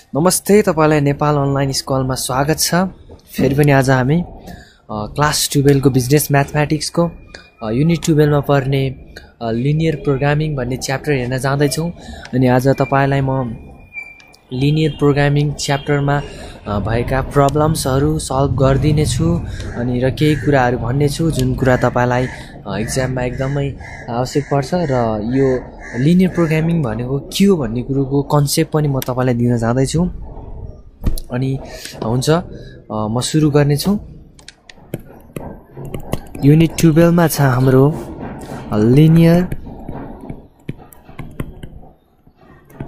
नमस्ते तपाईँलाई नेपाल अनलाइन स्कुलमा स्वागत छ। फेरि पनि आज हामी क्लास टुवेल्भको बिजनेस म्याथमेटिक्सको युनिट टुवेल्भमा पर्ने लिनियर प्रोग्रामिङ भन्ने च्याप्टर हेर्न जाँदैछौँ। अनि आज तपाईँलाई म लिनियर प्रोग्रामिङ च्याप्टरमा भएका प्रब्लम्सहरू सल्भ गरिदिनेछु अनि र केही कुराहरू भन्नेछु जुन कुरा तपाईँलाई इक्जाममा एकदमै आवश्यक पर्छ र यो लिनियर प्रोग्रामिङ भनेको के हो भन्ने कुरोको कन्सेप्ट पनि म तपाईँलाई दिन जाँदैछु। अनि हुन्छ म सुरु गर्नेछु। युनिट टुवेल्भमा छ हाम्रो लिनियर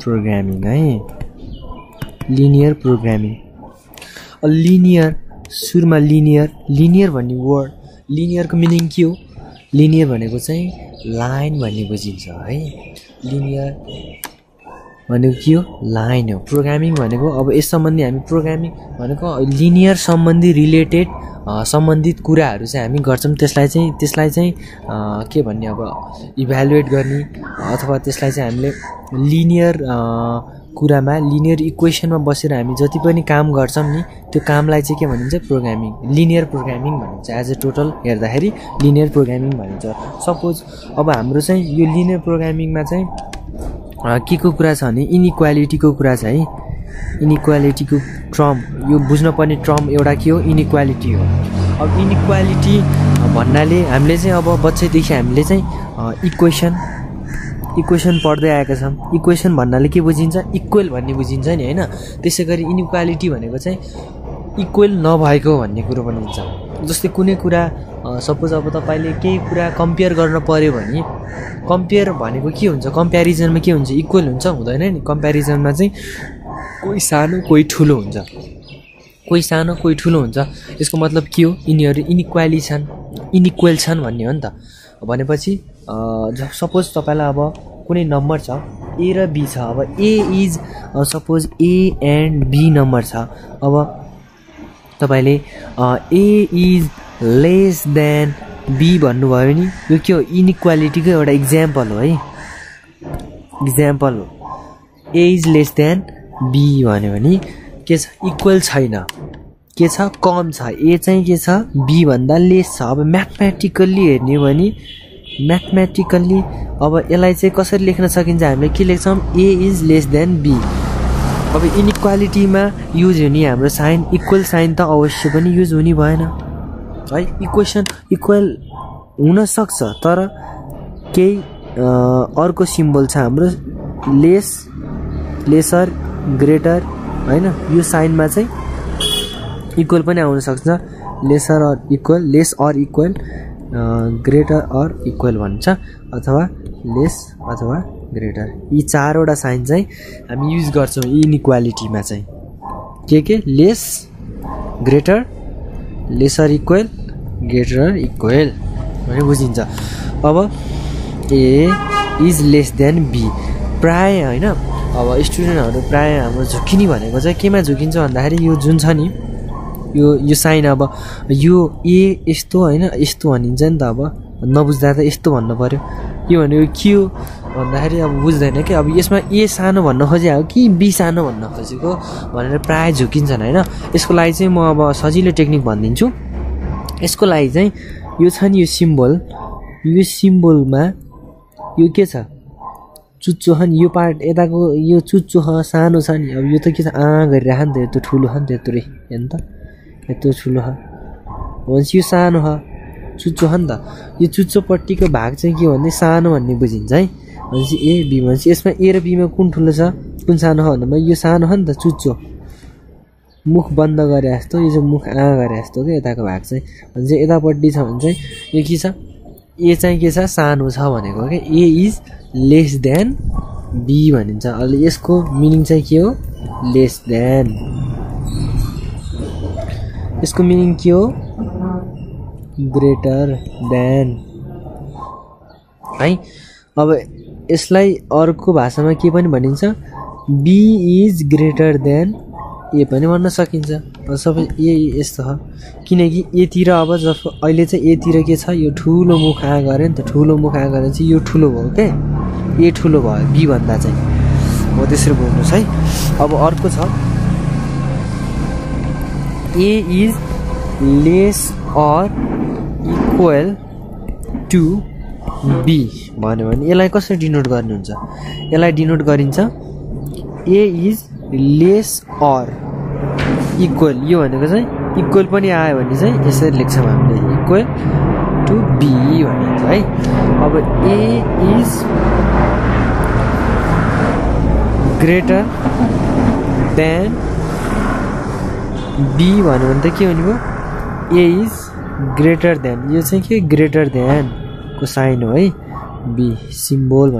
प्रोग्रामिङ है। लिनियर प्रोग्रामिङ लिनियर सुरुमा लिनियर लिनियर भन्ने वर्ड लिनियरको मिनिङ के हो? लिनियर भनेको चाहिँ लाइन भन्ने बुझिन्छ है? लिनियर भनेको के हो? लाइन हो। प्रोग्रामिङ भनेको अब यस सम्बन्धी हामी प्रोग्रामिङ भनेको लिनियर सम्बन्धी रिलेटेड सम्बन्धित कुराहरू चाहिँ हामी गर्छौँ। त्यसलाई चाहिँ त्यसलाई चाहिँ के भन्ने अब इभ्यालुएट गर्ने अथवा त्यसलाई चाहिँ हामीले लिनियर कुरामा लिनियर इक्वेसनमा बसेर हामी जति पनि काम गर्छौँ नि त्यो कामलाई चाहिँ के भनिन्छ? प्रोग्रामिङ लिनियर प्रोग्रामिङ भनिन्छ। एज ए टोटल हेर्दाखेरि लिनियर प्रोग्रामिङ भनिन्छ। सपोज अब हाम्रो चाहिँ यो लिनियर प्रोग्रामिङमा चाहिँ अ, के को कुरा छ भने इनइक्वालिटीको कुरा छ है। इनइक्वालिटीको ट्रम यो बुझ्नुपर्ने ट्रम एउटा के हो? इनइक्वालिटी हो। अब इनइक्वालिटी भन्नाले हामीले चाहिँ अब बच्चैदेखि हामीले चाहिँ इक्वेसन इक्वेसन पढ्दै आएका छौँ। इक्वेसन भन्नाले के बुझिन्छ? इक्वेल भन्ने बुझिन्छ नि होइन? त्यसै गरी इनइक्वालिटी भनेको चाहिँ इक्वेल नभएको भन्ने कुरो पनि हुन्छ। जस्तै कुनै कुरा सपोज अब तपाईँले केही कुरा कम्पेयर गर्न पऱ्यो भने कम्पेयर भनेको के हुन्छ? कम्पेरिजनमा के हुन्छ? इक्वेल हुन्छ? हुँदैन नि। कम्पेरिजनमा चाहिँ कोही सानो कोही ठुलो हुन्छ। कोही सानो कोही ठुलो हुन्छ। यसको मतलब के हो? यिनीहरू इनइक्वाली छन्। इनइक्वेल छन् भन्ने हो नि त। भनेपछि सपोज तपाईँलाई अब कुनै नम्बर छ ए र बी छ अब A is suppose A and B number छ अब तपाईँले A is less than B भन्नुभयो भने यो के हो? इनइक्वालिटीको एउटा इक्जाम्पल हो है। इक्जाम्पल हो। A is less than B भन्यो भने के छ? इक्वल छैन। के छ? कम छ। ए चाहिँ के छ? बी भन्दा लेस छ। अब म्याथमेटिकल्ली हेर्ने हो भने म्याथमेटिकल्ली अब यसलाई चाहिँ कसरी लेख्न सकिन्छ हामीले के लेख्छौँ? A is less than B अब इनइक्वालिटीमा युज हुने हाम्रो साइन इक्वल साइन त अवश्य पनि युज हुने भएन। है इक्वेसन इक्वल हुनसक्छ तर केही अर्को सिम्बल छ हाम्रो लेस लेसर ग्रेटर होइन? यो साइनमा चाहिँ इक्वल पनि आउन सक्छ। Lesser or equal less or equal greater or equal भन्छ अथवा लेस अथवा ग्रेटर यी चारवटा साइन चाहिँ हामी युज गर्छौँ इनइक्वालिटीमा चाहिँ। के के? Less greater lesser equal greater equal भने बुझिन्छ। अब A is less than B प्राय होइन अब स्टुडेन्टहरू प्राय हाम्रो झुक्किने भनेको चाहिँ केमा झुकिन्छ भन्दाखेरि यो जुन छ नि यो यो साइन अब यो ए यस्तो होइन यस्तो भनिन्छ नि त अब। नबुझ्दा त यस्तो भन्नु पऱ्यो यो भनेको के हो भन्दाखेरि अब बुझ्दैन कि अब यसमा ए सानो भन्न खोजेको कि बी सानो भन्न खोजेको भनेर प्रायः झुकिन्छन् होइन। यसको लागि चाहिँ म अब सजिलो टेक्निक भनिदिन्छु। यसको लागि चाहिँ यो छ नि यो सिम्बल। यो सिम्बलमा यो के छ? चुच्चो छ नि यो पार्ट यताको यो चुच्चो छ सानो छ नि अब यो त के छ? आ गरिरह नि त यत्रो ठुलो छ नि त यत्रो हेर्नु त। यत्रो ठुलो छ भनेपछि यो सानो छ चुच्चो छ नि त। यो चुच्चोपट्टिको भाग चाहिँ के हो सानो भन्ने बुझिन्छ है। भनेपछि ए बी भनेपछि यसमा ए र बीमा कुन ठुलो छ? कुन सानो छ भन्दामा यो सानो छ नि त चुच्चो। मुख बन्द गरे जस्तो यो चाहिँ मुख आ गरे जस्तो क्या यताको भाग चाहिँ। भने चाहिँ यतापट्टि छ भने चाहिँ यो के छ? ए चाहिँ के छ? सानो छ भनेको क्या। A is less than B भनिन्छ। अहिले यसको मिनिङ चाहिँ के हो? Less than. यसको मिनिङ के हो ग्रेटर देन है? अब यसलाई अर्को भाषामा के पनि भनिन्छ? B is greater than A पनि भन्न सकिन्छ। सबै ए यस्तो छ किनकि एतिर अब जब अहिले चाहिँ एतिर के छ? यो ठुलो मुख आ गऱ्यो नि त। ठुलो मुख आ गऱ्यो चाहिँ यो ठुलो भयो क्या ए ठुलो भयो। बी भन्दा चाहिँ। हो त्यसरी बुझ्नुहोस् है। अब अर्को छ। A is less or equal to B भन्यो भने यसलाई कसरी डिनोट गर्नुहुन्छ? यसलाई डिनोट गरिन्छ A is less or equal यो भनेको चाहिँ इक्वल पनि आयो भने चाहिँ यसरी लेख्छौँ हामीले। इक्वल टु बी भनिन्छ है। अब A is greater than B भने के ए इज़ ग्रेटर देन यो के ग्रेटर देनको साइन हो बी सिम्बोल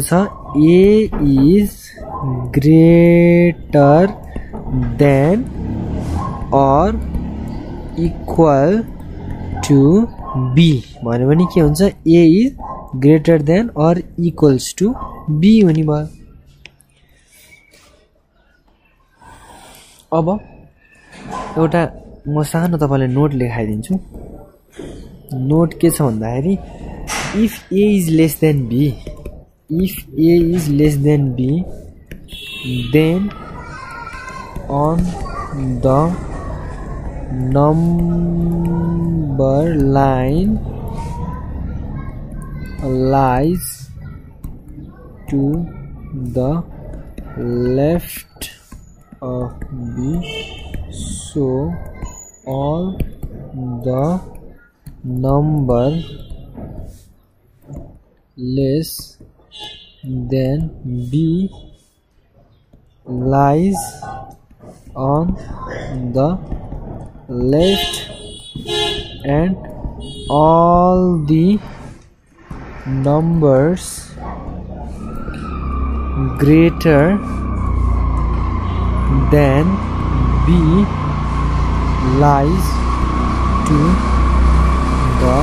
छ A is greater than or equal to B भने के हुन्छ A is greater than or equals to B हुने भयो अब एउटा म सानो तपाईँलाई नोट लेखाइदिन्छु। नोट के छ भन्दाखेरि if A is less than B if A is less than B then on the number line lies to the left of B so all the number less than B lies on the left. And all the numbers greater than b lies to the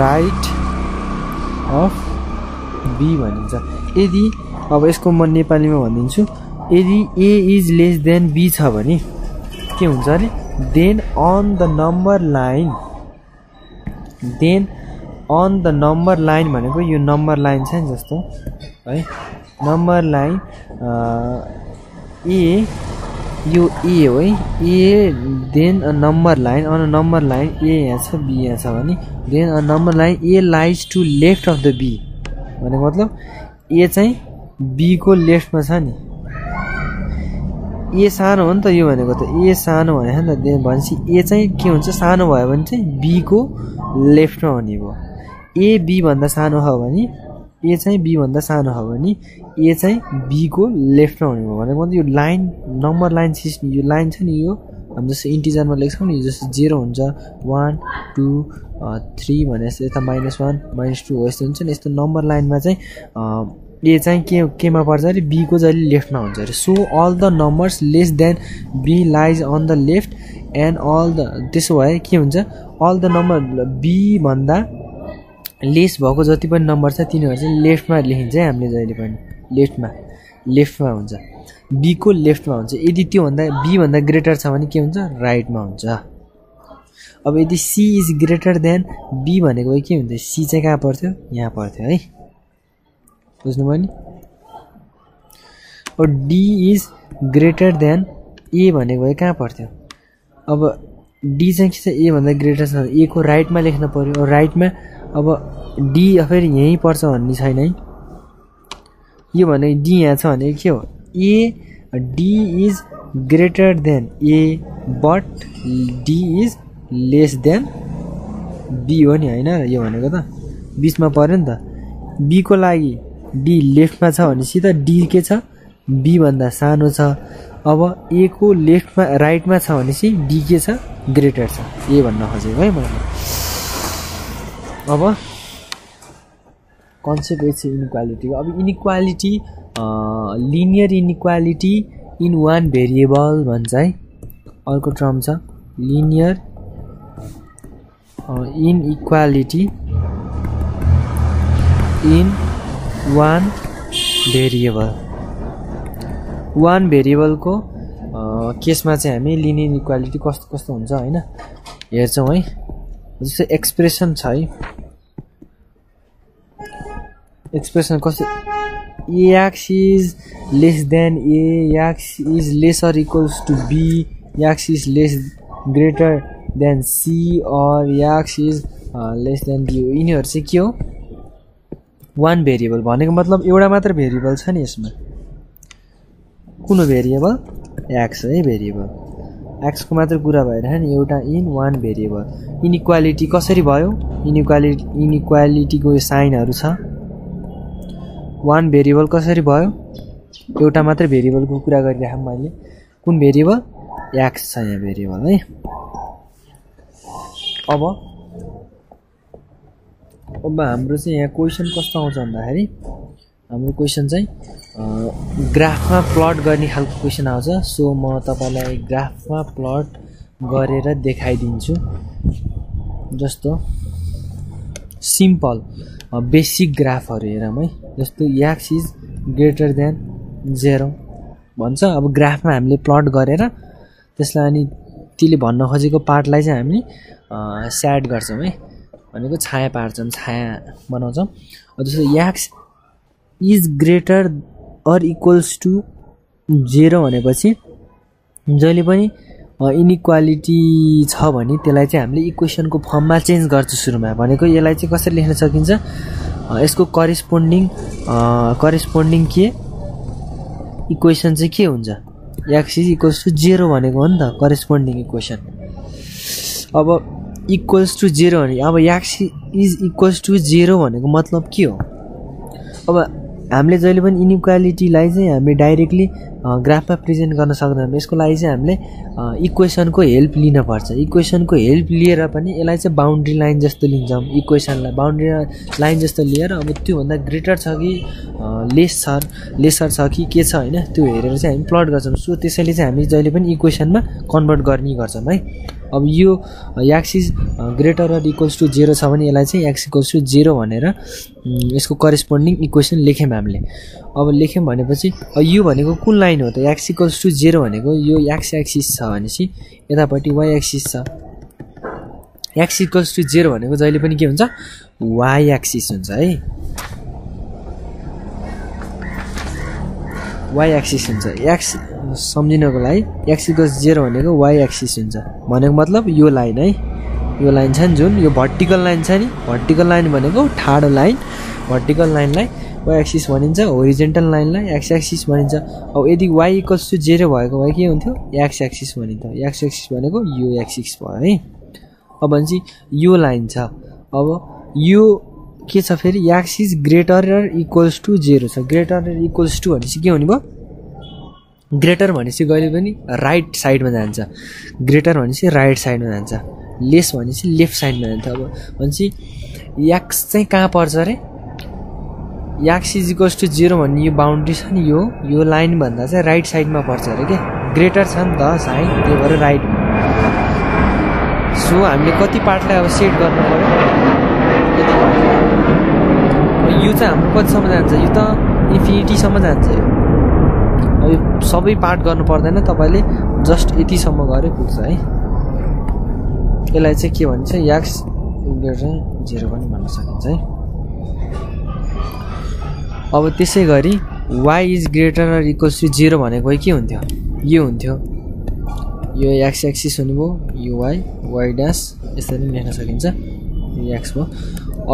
right of b भनिन्छ। यदि अब यसको म नेपालीमा भनिदिन्छु। यदि A is less than B छ भने के हुन्छ अरे? Then on the number line then on the number line भनेको यो नम्बर लाइन छ नि जस्तो है? नम्बर लाइन ए यो ए हो है A then a number line on a number line A यहाँ छ बी यहाँ छ भने then a number line A lies to left of the B भनेको मतलब ए चाहिँ बीको लेफ्टमा छ नि। ए सानो हो नि त यो भनेको त। ए सानो भनेको नि त भनेपछि ए चाहिँ के हुन्छ? सानो भयो भने चाहिँ बीको लेफ्टमा हुने भयो। ए बीभन्दा सानो हो भने ए चाहिँ बीभन्दा सानो हो भने ए चाहिँ बीको लेफ्टमा हुने भयो भनेको मतलब यो लाइन नम्बर लाइन सिस्टम यो लाइन छ नि यो हामी जस्तो इन्टिजरमा लेख्छौँ नि जस्तो जेरो हुन्छ वान टू थ्री भने जस्तो यता माइनस वान माइनस टू हो यस्तो हुन्छ नि यस्तो नम्बर लाइनमा चाहिँ ए चाहिँ के केमा पर्छ अरे बीको जहिले लेफ्टमा हुन्छ अरे। So all the numbers less than B lies on the left and all the त्यसो भए के हुन्छ अल द नम्बर बीभन्दा लेस भएको जति पनि नम्बर छ तिनीहरू चाहिँ लेफ्टमा लेखिन्छ है हामीले जहिले पनि। लेफ्टमा लेफ्टमा हुन्छ। बीको लेफ्टमा हुन्छ। यदि त्योभन्दा बीभन्दा ग्रेटर छ भने के हुन्छ? राइटमा हुन्छ। अब यदि C is greater than B भनेको के हुन्छ सी चाहिँ कहाँ पर्थ्यो? यहाँ पर्थ्यो है। बुझ्नुभयो नि? अब D is greater than A भनेको भए कहाँ पर्थ्यो? अब डी चाहिँ के छ? ए भन्दा ग्रेटर छ। ए को राइटमा लेख्न पऱ्यो। राइटमा अब डी फेरि यहीँ पर्छ भन्ने छैन है। यो भने डी यहाँ छ भने के हो? A D is greater than A but D is less than B हो नि होइन? यो भनेको त? बिचमा पऱ्यो नि त। बीको लागि डी लेफ्टमा छ भनेपछि त डी के छ? बीभन्दा सानो छ। अब ए को लेफ्टमा राइटमा छ भनेपछि डी के छ? ग्रेटर छ। ए भन्न खोजेको है मैले अब कन्सेप्ट यही छ इनइक्वालिटीको अब inequality linear inequality in one variable भन्छ है। अर्को टर्म छ linear inequality in one variable one भेरिएबलको केसमा चाहिँ हामी लिनियर इक्वालिटी कस्तो कस्तो हुन्छ होइन? हेर्छौँ है। जस्तै एक्सप्रेसन छ है। एक्सप्रेसन कस्तो? X is less than A X is lesser equals to B X is less greater than C or X is less than D यिनीहरू चाहिँ के हो? वान भेरिएबल भनेको मतलब एउटा मात्र भेरिएबल छ नि यसमा। कुन भेरिएबल एक्स है भेरिएबल एक्सको मात्र कुरा भइरह नि एउटा इन वान भेरिएबल इनइक्वालिटी कसरी भयो? इनइक्वालिटी इनइक्वालिटीको साइनहरू छ। वान भेरिएबल कसरी भयो? एउटा मात्रै भेरिएबलको कुरा गरिराखेँ मैले। कुन भेरिएबल एक्स छ यहाँ भेरिएबल है। अब अब हाम्रो चाहिँ यहाँ क्वेसन कस्तो आउँछ भन्दाखेरि हाम्रो क्वेसन चाहिँ ग्राफमा प्लट गर्ने खालको क्वेसन आउँछ। सो म तपाईँलाई ग्राफमा प्लट गरेर देखाइदिन्छु। जस्तो सिम्पल बेसिक ग्राफहरू हेरौँ है। जस्तो X is greater than zero भन्छ अब ग्राफमा हामीले प्लट गरेर त्यसलाई अनि त्यसले भन्न खोजेको पार्टलाई चाहिँ हामी स्याड गर्छौँ है। भनेको छाया पार्छौँ छाया बनाउँछौँ। जस्तो X is greater or equals to zero भनेपछि जहिले पनि इनइक्वालिटी छ भने त्यसलाई चाहिँ हामीले इक्वेसनको फर्ममा चेन्ज गर्छ सुरुमा। भनेको यसलाई चाहिँ कसरी लेख्न सकिन्छ? यसको करेस्पोन्डिङ करेस्पोन्डिङ के? इक्वेसन चाहिँ के हुन्छ? X is equals to zero भनेको हो नि त करेस्पोन्डिङ इक्वेसन अब इक्वल्स टु जेरो भने अब X is equals to zero भनेको मतलब के हो? अब हामीले जहिले पनि इनइक्वालिटीलाई चाहिँ हामी डाइरेक्टली ग्राफमा प्रेजेन्ट गर्न सक्दैनौँ। यसको लागि चाहिँ हामीले इक्वेसनको हेल्प लिनपर्छ इक्वेसनको हेल्प लिएर पनि यसलाई चाहिँ बााउन्ड्री लाइन जस्तो लिन्छौँ। इक्वेसनलाई बााउन्ड्री लाइन जस्तो लिएर अब त्योभन्दा ग्रेटर छ कि लेस छ लेसर छ कि के छ होइन त्यो हेरेर चाहिँ हामी प्लट गर्छौँ। सो त्यसैले चाहिँ हामी जहिले पनि इक्वेसनमा कन्भर्ट गर्ने गर्छौँ है। अब यो axis greater or equals to zero छ भने यसलाई चाहिँ एक्स इक्वल्स टु जेरो भनेर यसको करेस्पोन्डिङ इक्वेसन लेख्यौँ हामीले। अब लेख्यौँ भनेपछि यो भनेको कुन लाइन हो त? एक्स इक्वल्स टु जेरो भनेको यो एक्स एक्सिस छ। भनेपछि यतापट्टि वाइ एक्सिस छ। एक्स इक्वल्स टु जेरो भनेको जहिले पनि के हुन्छ? वाइ एक्सिस हुन्छ है। वाइ एक्सिस हुन्छ। एक्स सम्झिनको लागि एक्स इक्वल्स जेरो भनेको वाइ एक्सिस हुन्छ। भनेको मतलब यो लाइन है। यो लाइन छ नि जुन यो भर्टिकल लाइन छ नि। भर्टिकल लाइन भनेको ठाडो लाइन भर्टिकल लाइनलाई वाइ एक्सिस भनिन्छ होरिजेन्टल लाइनलाई एक्स एक्सिस भनिन्छ। अब यदि वाइ इक्वल्स टु जेरो भएको भए के हुन्थ्यो? एक्स एक्सिस भनिन्थ्यो एक्स एक्सिस भनेको यो एक्सिस भयो है। अब भनेपछि यो लाइन छ। अब यो के छ फेरि? X is greater equals to zero छ। ग्रेटर इक्वल्स टु भनेपछि के हुने भयो? ग्रेटर भनेपछि कहिले पनि राइट साइडमा जान्छ। ग्रेटर भनेपछि राइट साइडमा जान्छ। लेस भनेपछि लेफ्ट साइडमा जान्छ। अब भनेपछि याक्स चाहिँ कहाँ पर्छ अरे X is equals to zero भन्ने यो बााउन्ड्री छ नि यो यो लाइनभन्दा चाहिँ राइट साइडमा पर्छ अरे क्या ग्रेटर छ नि त साइड त्यही भएर राइट सो हामीले कति पार्टलाई अब सेट गर्नु पऱ्यो? यो चाहिँ हाम्रो कतिसम्म जान्छ यो त इन्फिनिटीसम्म जान्छ यो। यो सबै पार्ट गर्नु पर्दैन तपाईँले जस्ट यतिसम्म गरे पुग्छ है। यसलाई चाहिँ के भन्छ? याक्स जेरो पनि भन्न सकिन्छ है। अब त्यसै गरी वाइ इज ग्रेटर र इक्वल्स टु जिरो भनेको के हुन्थ्यो? यो हुन्थ्यो। यो एक्स एक्सिस हुनुभयो यो वाइ वाइ ड्यास यसरी लेख्न सकिन्छ। यो एक्स भयो।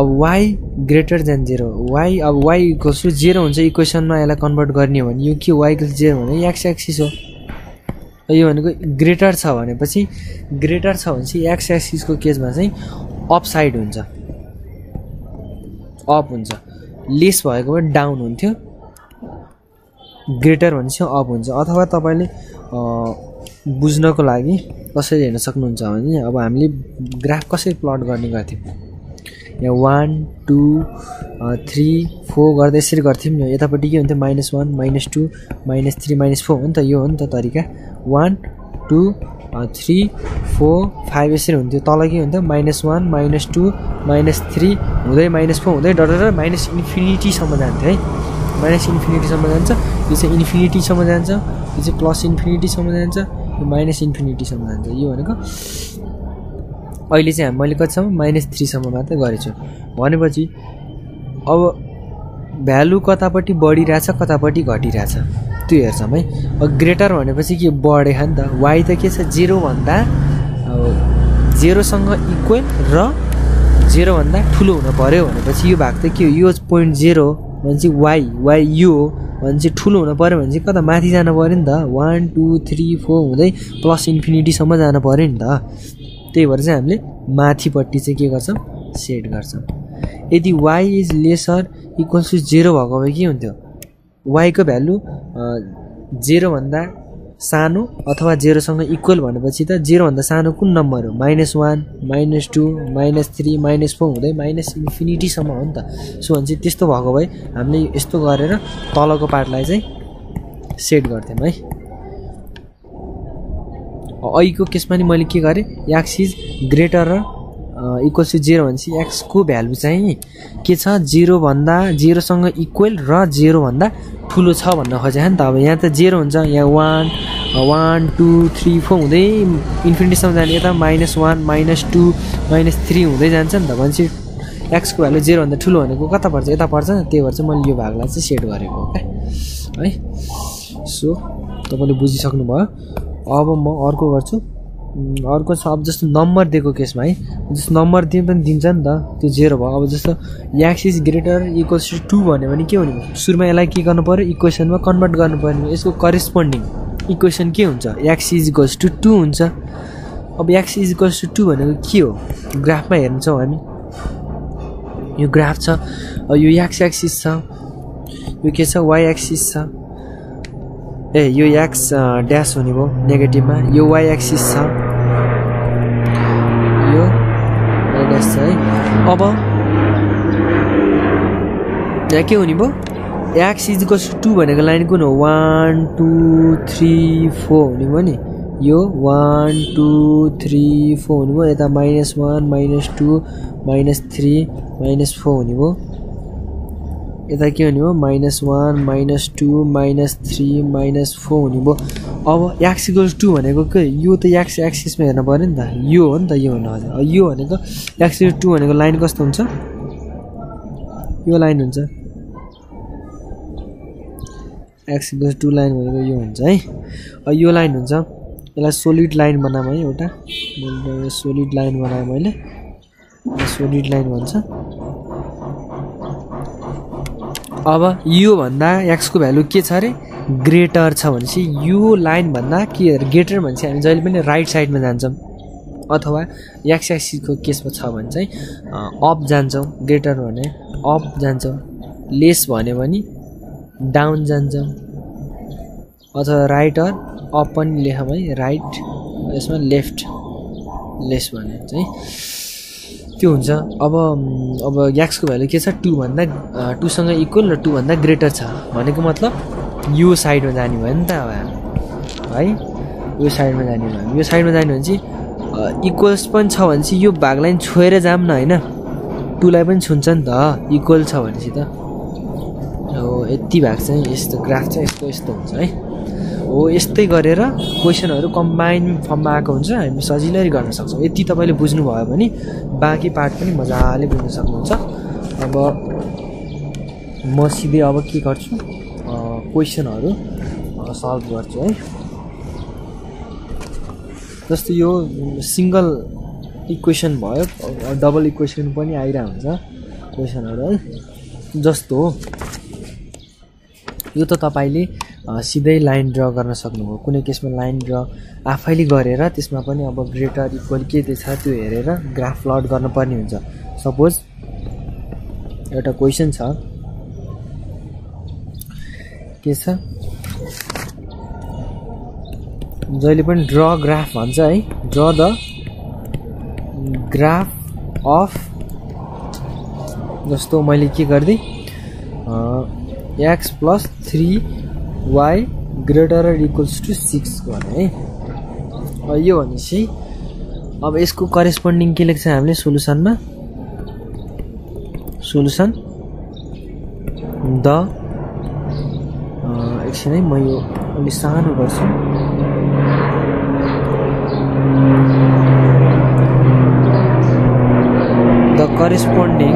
अब Y greater than zero Y अब वाइ इक्वल्स टु जेरो हुन्छ इक्वेसनमा यसलाई कन्भर्ट गर्ने हो भने। यो के वाइ इक्वल्स जेरो भने एक्स एक्सिस हो। यो भनेको ग्रेटर छ भनेपछि ग्रेटर छ भनेपछि एक्स एक्सिसको केसमा चाहिँ अप साइड हुन्छ। अप हुन्छ। लेस भएको भए डाउन हुन्थ्यो। ग्रेटर भनेपछि अप हुन्छ। अथवा तपाईँले बुझ्नको लागि कसरी हेर्न सक्नुहुन्छ भने अब हामीले ग्राफ कसरी प्लट गर्ने गर्थ्यौँ? यहाँ वान टू थ्री फोर गर्दा यसरी गर्थ्यौँ यतापट्टि के हुन्थ्यो? Minus one minus two minus three minus four हो नि त यो हो नि त तरिका। One two three four five यसरी हुन्थ्यो। तल के हुन्थ्यो? Minus one minus two minus three हुँदै माइनस फोर हुँदै डर माइनस इन्फिनिटीसम्म जान्थ्यो है? माइनस इन्फिनिटीसम्म जान्छ यो चाहिँ इन्फिनिटीसम्म जान्छ यो चाहिँ प्लस इन्फिनिटीसम्म जान्छ यो माइनस इन्फिनिटीसम्म जान्छ यो भनेको अहिले चाहिँ मैले कतिसम्म? माइनस थ्रीसम्म मात्रै गरेछु। भनेपछि अब भ्यालु कतापट्टि बढिरहेछ कतापट्टि घटिरहेछ। त्यो हेर्छौँ है। अब ग्रेटर भनेपछि के बढेछ नि त? वाइ त के छ? जेरोभन्दा जेरोसँग इक्वल र जेरोभन्दा ठुलो हुनु पऱ्यो भनेपछि यो भाग त के हो? यो पोइन्ट जेरो भने चाहिँ वाइ वाइ यो हो चाहिँ ठुलो हुनु पऱ्यो भने चाहिँ कता? माथि जानु पऱ्यो नि त? वान टू थ्री फोर हुँदै प्लस इन्फिनिटीसम्म जानु पऱ्यो नि त। त्यही भएर चाहिँ हामीले माथिपट्टि चाहिँ के गर्छौँ? सेट गर्छौँ। यदि Y is lesser equals to zero भएको भए के हुन्थ्यो? वाइको भ्यालु जेरोभन्दा सानो अथवा जेरोसँग इक्वल भनेपछि त जेरोभन्दा सानो कुन नम्बर हो? Minus one minus two minus three minus four हुँदै माइनस इन्फिनिटीसम्म हो नि त। सो भने चाहिँ त्यस्तो भएको भए हामीले यस्तो गरेर तलको पार्टलाई चाहिँ सेट गर्थ्यौँ है। अहिलेको केसमा नि मैले के गरेँ? एक्स इज ग्रेटर र इक्वल्स टु जेरो भनेपछि एक्सको भ्यालु चाहिँ के छ? जेरोभन्दा जेरोसँग इक्वल र जेरोभन्दा ठुलो छ भन्न खोजेको नि त। अब यहाँ त जेरो हुन्छ यहाँ one one two three four हुँदै इन्फिनिटीसम्म जाने यता minus one minus two minus three हुँदै जान्छ नि त। भनेपछि एक्सको भ्यालु जेरोभन्दा ठुलो भनेको कता पर्छ? यता पर्छ त्यही भएर चाहिँ मैले यो भागलाई चाहिँ सेट गरेको हो क्या है? सो तपाईँले बुझिसक्नु भयो अब म अर्को गर्छु। अर्को छ अब जस्तो नम्बर दिएको केसमा है। जस्तो नम्बर दिए पनि दिन्छ नि त त्यो जेरो भयो। अब जस्तो X is greater equals to two भन्यो भने के हुने? सुरुमा यसलाई के गर्नु पऱ्यो इक्वेसनमा कन्भर्ट गर्नु पऱ्यो यसको करेस्पोन्डिङ इक्वेसन के हुन्छ? X is equals to two हुन्छ। अब X is equals to two भनेको के हो? ग्राफमा हेर्छौँ हामी। यो ग्राफ छ यो एक्स एक्सिस छ यो के छ? वाइ एक्सिस छ। ए यो एक्स ड्यास हुने भयो नेगेटिभमा यो वाइ एक्सिस छ यो वाइ ड्यास छ है अब यहाँ के हुने भयो एक्स इजको टू भनेको लाइन कुन हो वान टू थ्री फोर हुने भयो नि यो वान टू थ्री फोर हुने भयो यता minus one minus two minus three minus four हुने भयो यता के हुने भयो minus one minus two minus three minus four हुने भयो अब एक्स इक्वल्स टू भनेको के? यो त एक्स एक्सिसमा हेर्नु पऱ्यो नि त। यो हो नि त यो हुनु हजुर। यो भनेको एक्स टू भनेको लाइन कस्तो हुन्छ? यो लाइन हुन्छ। एक्स टू लाइन भनेको यो हुन्छ है। यो लाइन हुन्छ। यसलाई सोलिड लाइन बनाऊँ है एउटा। सोलिड लाइन बनाएँ मैले। सोलिड लाइन भन्छ। अब योभन्दा एक्सको भ्यालु के छ अरे? ग्रेटर छ भनेपछि यो लाइनभन्दा के ग्रेटर भनेपछि हामी जहिले पनि राइट साइडमा जान्छौँ। अथवा एक्स एक्सिसको केसमा छ भने चाहिँ अप जान्छौँ। ग्रेटर भने अप जान्छौँ। लेस भन्यो भने डाउन जान्छौँ। अथवा राइट अर अप पनि लेखौँ है। राइट यसमा लेफ्ट लेस भने चाहिँ। त्यो हुन्छ। अब अब एक्सको भ्यालु के छ? टूभन्दा टूसँग इक्वल र टूभन्दा ग्रेटर छ। भनेको मतलब यो साइडमा जाने भयो नि त अब है? यो साइडमा जाने भयो। यो साइडमा जाने भने चाहिँ इक्वल्स पनि छ भने चाहिँ यो भागलाई छोएर जाऊँ न होइन? टूलाई पनि छुन्छ नि त। इक्वल छ भनेपछि त। यति भाग चाहिँ यस्तो ग्राफ चाहिँ यस्तो यस्तो हुन्छ है। हो यस्तै गरेर क्वेसनहरू कम्बाइन फर्ममा आएको हुन्छ हामी सजिलै गर्न सक्छौँ। यति तपाईँले बुझ्नुभयो भने बाँकी पार्ट पनि मजाले बुझ्न सक्नुहुन्छ। अब म सिधै अब के गर्छु? क्वेसनहरू सल्भ गर्छु है। जस्तो यो सिङ्गल इक्वेसन भयो डबल इक्वेसन पनि आइरहेको हुन्छ क्वेसनहरू है। जस्तो यो त तपाईँले सिधै लाइन ड्र गर्न सक्नुभयो। कुनै केसमा लाइन ड्र आफैले गरेर त्यसमा पनि अब ग्रेटर इक्वल के छ त्यो हेरेर ग्राफ प्लट गर्नुपर्ने हुन्छ। सपोज एउटा क्वेसन छ। के छ? जहिले पनि ड्र ग्राफ भन्छ है। ड्र द ग्राफ अफ जस्तो मैले के गरिदिएँ X plus three Y greater equals to six भने है? यो भनेपछि अब यसको करेस्पोन्डिङ के लेख्छ हामीले सोलुसनमा सोलुसन द एकछिन है म यो अलिक सानो गर्छु। The corresponding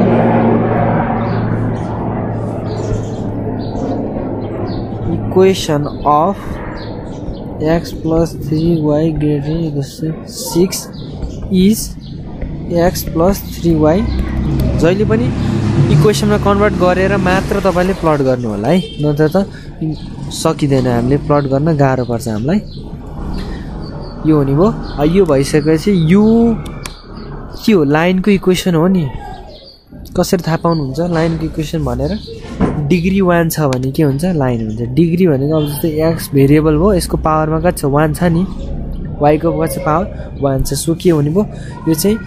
equation of X plus three Y greater six is X plus three जहिले पनि इक्वेसनमा कन्भर्ट गरेर मात्र तपाईँले प्लट गर्नु होला है। नत्र त सकिँदैन हामीले प्लट गर्न गाह्रो पर्छ हामीलाई। यो हुने भयो। यो भइसकेपछि यो के हो? लाइनको इक्वेसन हो नि। कसरी थाहा पाउनुहुन्छ? लाइनको इक्वेसन भनेर डिग्री वान छ भने के हुन्छ? लाइन हुन्छ। डिग्री भनेको अब जस्तै एक्स भेरिएबल भयो यसको पावरमा कति छ? वान छ नि। वाइको कति छ? पावर वान छ। सो के हुने भयो? यो चाहिँ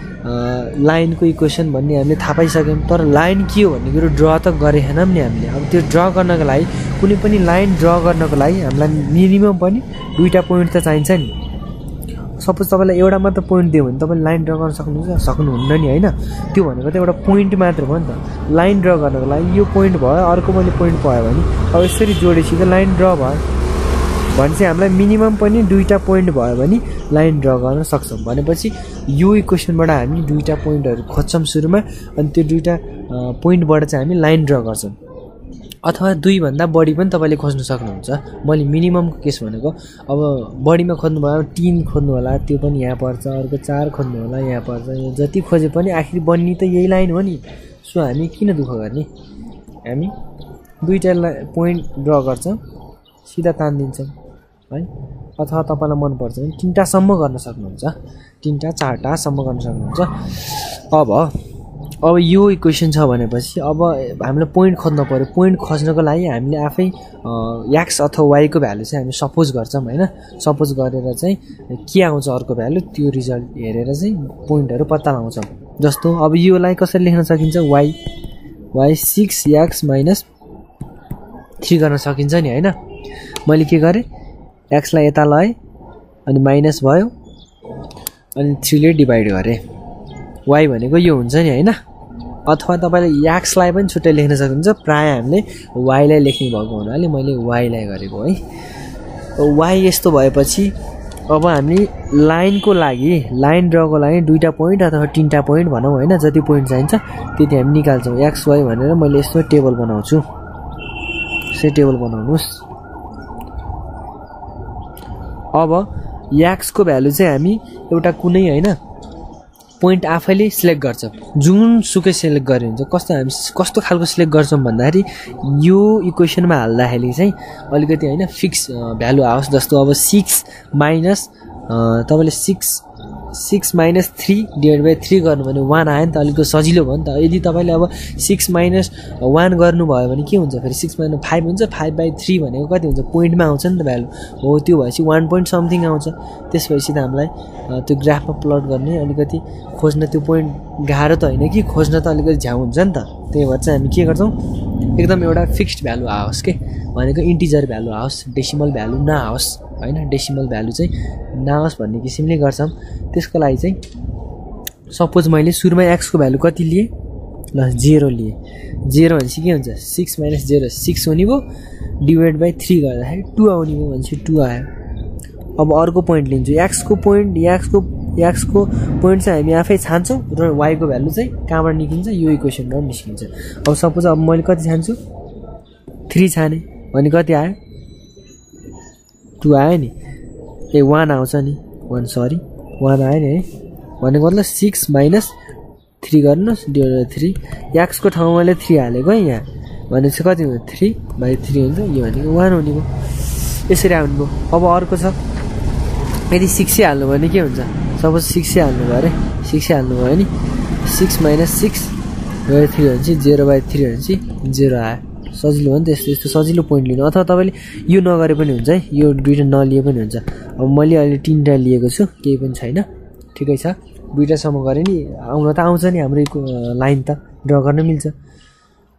लाइनको इक्वेसन भन्ने हामीले थाहा पाइसक्यौँ। तर लाइन के हो भन्ने कुरो ड्र त गरेनौँ नि हामीले। अब त्यो ड्र गर्नको लागि कुनै पनि लाइन ड्र गर्नको लागि हामीलाई मिनिमम पनि दुईवटा पोइन्ट त चाहिन्छ नि। सपोज तपाईँलाई एउटा मात्र पोइन्ट दियो भने तपाईँले लाइन ड्र गर्न सक्नुहुन्छ सक्नुहुन्न नि होइन? त्यो भनेको त एउटा पोइन्ट मात्र भयो नि त। लाइन ड्र गर्नको लागि यो पोइन्ट भयो अर्को मैले पोइन्ट पायो भने अब यसरी जोडेपछि त लाइन ड्र भयो। भने चाहिँ हामीलाई मिनिमम पनि दुईवटा पोइन्ट भयो भने लाइन ड्र गर्न सक्छौँ। भनेपछि यो इक्वेसनबाट हामी दुईवटा पोइन्टहरू खोज्छौँ सुरुमा अनि त्यो दुईवटा पोइन्टबाट चाहिँ हामी लाइन ड्र गर्छौँ। अथवा दुईभन्दा बढी पनि तपाईँले खोज्नु सक्नुहुन्छ। मैले मिनिममको केस भनेको अब बढीमा खोज्नुभयो तिन खोज्नु होला त्यो पनि यहाँ पर्छ अर्को चार खोज्नु होला यहाँ पर्छ जति खोजे पनि आखिर बन्ने त यही लाइन हो नि। सो हामी किन दुःख गर्ने? हामी दुईवटा पोइन्ट ड्र गर्छौँ सिधा तानिदिन्छौँ है? अथवा तपाईँलाई मनपर्छ भने तिनवटासम्म गर्न सक्नुहुन्छ। तिनवटा चारवटासम्म गर्न सक्नुहुन्छ। अब अब यो इक्वेसन छ भनेपछि अब हामीले पोइन्ट खोज्नु पऱ्यो पोइन्ट खोज्नको लागि हामीले आफै एक्स अथवा वाइको भ्यालु चाहिँ हामी सपोज गर्छौँ होइन? सपोज गरेर चाहिँ के आउँछ अर्को भ्यालु त्यो रिजल्ट हेरेर चाहिँ पोइन्टहरू पत्ता लगाउँछौँ। जस्तो अब योलाई कसरी लेख्न सकिन्छ? Y Y six X minus three गर्न सकिन्छ नि होइन? मैले के गरेँ? एक्सलाई यता लगाएँ अनि माइनस भयो अनि थ्रीले डिभाइड गरेँ। वाइ भनेको यो हुन्छ नि होइन? अथवा तपाईँले याक्सलाई पनि छुट्टै लेख्न सक्नुहुन्छ। प्रायः हामीले वाइलाई लेख्ने भएको हुनाले मैले वाइलाई गरेको है वाइ यस्तो भएपछि अब हामी लाइनको लागि लाइन ड्रको लागि दुईवटा पोइन्ट अथवा तिनवटा पोइन्ट भनौँ होइन जति पोइन्ट चाहिन्छ त्यति हामी निकाल्छौँ। एक्स वाइ भनेर मैले यस्तो टेबल बनाउँछु। यसै टेबल बनाउनुहोस्। अब याक्सको भ्यालु चाहिँ हामी एउटा कुनै होइन पोइन्ट आफैले सिलेक्ट गर्छ। जुन सुकै सिलेक्ट गरे हुन्छ कस्तो हामी कस्तो खालको सिलेक्ट गर्छौँ भन्दाखेरि यो इक्वेसनमा हाल्दाखेरि चाहिँ अलिकति होइन फिक्स भ्यालु आओस् जस्तो। अब सिक्स माइनस तपाईँले six six minus three divide by three गर्नु भने वान आयो नि त अलिक सजिलो भयो नि त। यदि तपाईँले अब सिक्स माइनस वान गर्नुभयो भने के हुन्छ फेरि? सिक्स माइनस फाइभ हुन्छ फाइभ बाई थ्री भनेको कति हुन्छ? पोइन्टमा आउँछ नि त भ्यालु हो त्यो भएपछि वान पोइन्ट समथिङ आउँछ। त्यस भएपछि त हामीलाई त्यो ग्राफमा प्लट गर्ने अलिकति खोज्न त्यो पोइन्ट गाह्रो त होइन कि? खोज्न त अलिकति झ्याउ हुन्छ नि त। त्यही भएर चाहिँ हामी के गर्छौँ? एकदम एउटा फिक्स्ड भ्यालु आओस् के? भनेको इन्टिजर भ्यालु आओस् डेसिमल भ्यालु नआओस्। होइन डेसिमल भ्यालु चाहिँ नआओस् भन्ने किसिमले गर्छौँ। त्यसको लागि चाहिँ सपोज मैले सुरुमा एक्सको भ्यालु कति लिएँ? ल जेरो लिएँ। जेरो भनेपछि के हुन्छ? सिक्स माइनस जेरो सिक्स हुने भयो डिभाइड बाई थ्री गर्दाखेरि टू आउने भयो भनेपछि टू आयो। अब अर्को पोइन्ट लिन्छु। एक्सको पोइन्ट एक्सको एक्सको पोइन्ट चाहिँ हामी आफै छान्छौँ र वाइको भ्यालु चाहिँ कहाँबाट निस्किन्छ? यो इक्वेसनबाट निस्किन्छ। अब सपोज अब मैले कति छान्छु? थ्री छाने भने कति आयो? टु आयो नि ए वान आउँछ नि वान सरी वान आयो नि है भनेको मतलब सिक्स माइनस थ्री गर्नुहोस् डिभाइड थ्री एक्सको ठाउँमा मैले थ्री हालेको है यहाँ। भनेपछि कति हुन्छ थ्री बाई थ्री हुन्छ। यो भनेको वान हुने भयो यसरी आउनु भयो। अब अर्को छ। यदि सिक्सै हाल्नु भने के हुन्छ? सपोज सिक्सै हाल्नु भयो अरे। सिक्सै हाल्नु भयो नि सिक्स माइनस सिक्स थ्री भनेपछि जेरो बाई थ्री भनेपछि जेरो आयो। सजिलो हो नि त यस्तो यस्तो सजिलो पोइन्ट लिनु। अथवा तपाईँले यो नगरे पनि हुन्छ है यो दुइटा नलिए पनि हुन्छ। अब मैले अहिले तिनवटा लिएको छु केही पनि छैन। ठिकै छ। दुइटासम्म गरेँ नि आउन त आउँछ नि हाम्रो लाइन त ड्र गर्न मिल्छ।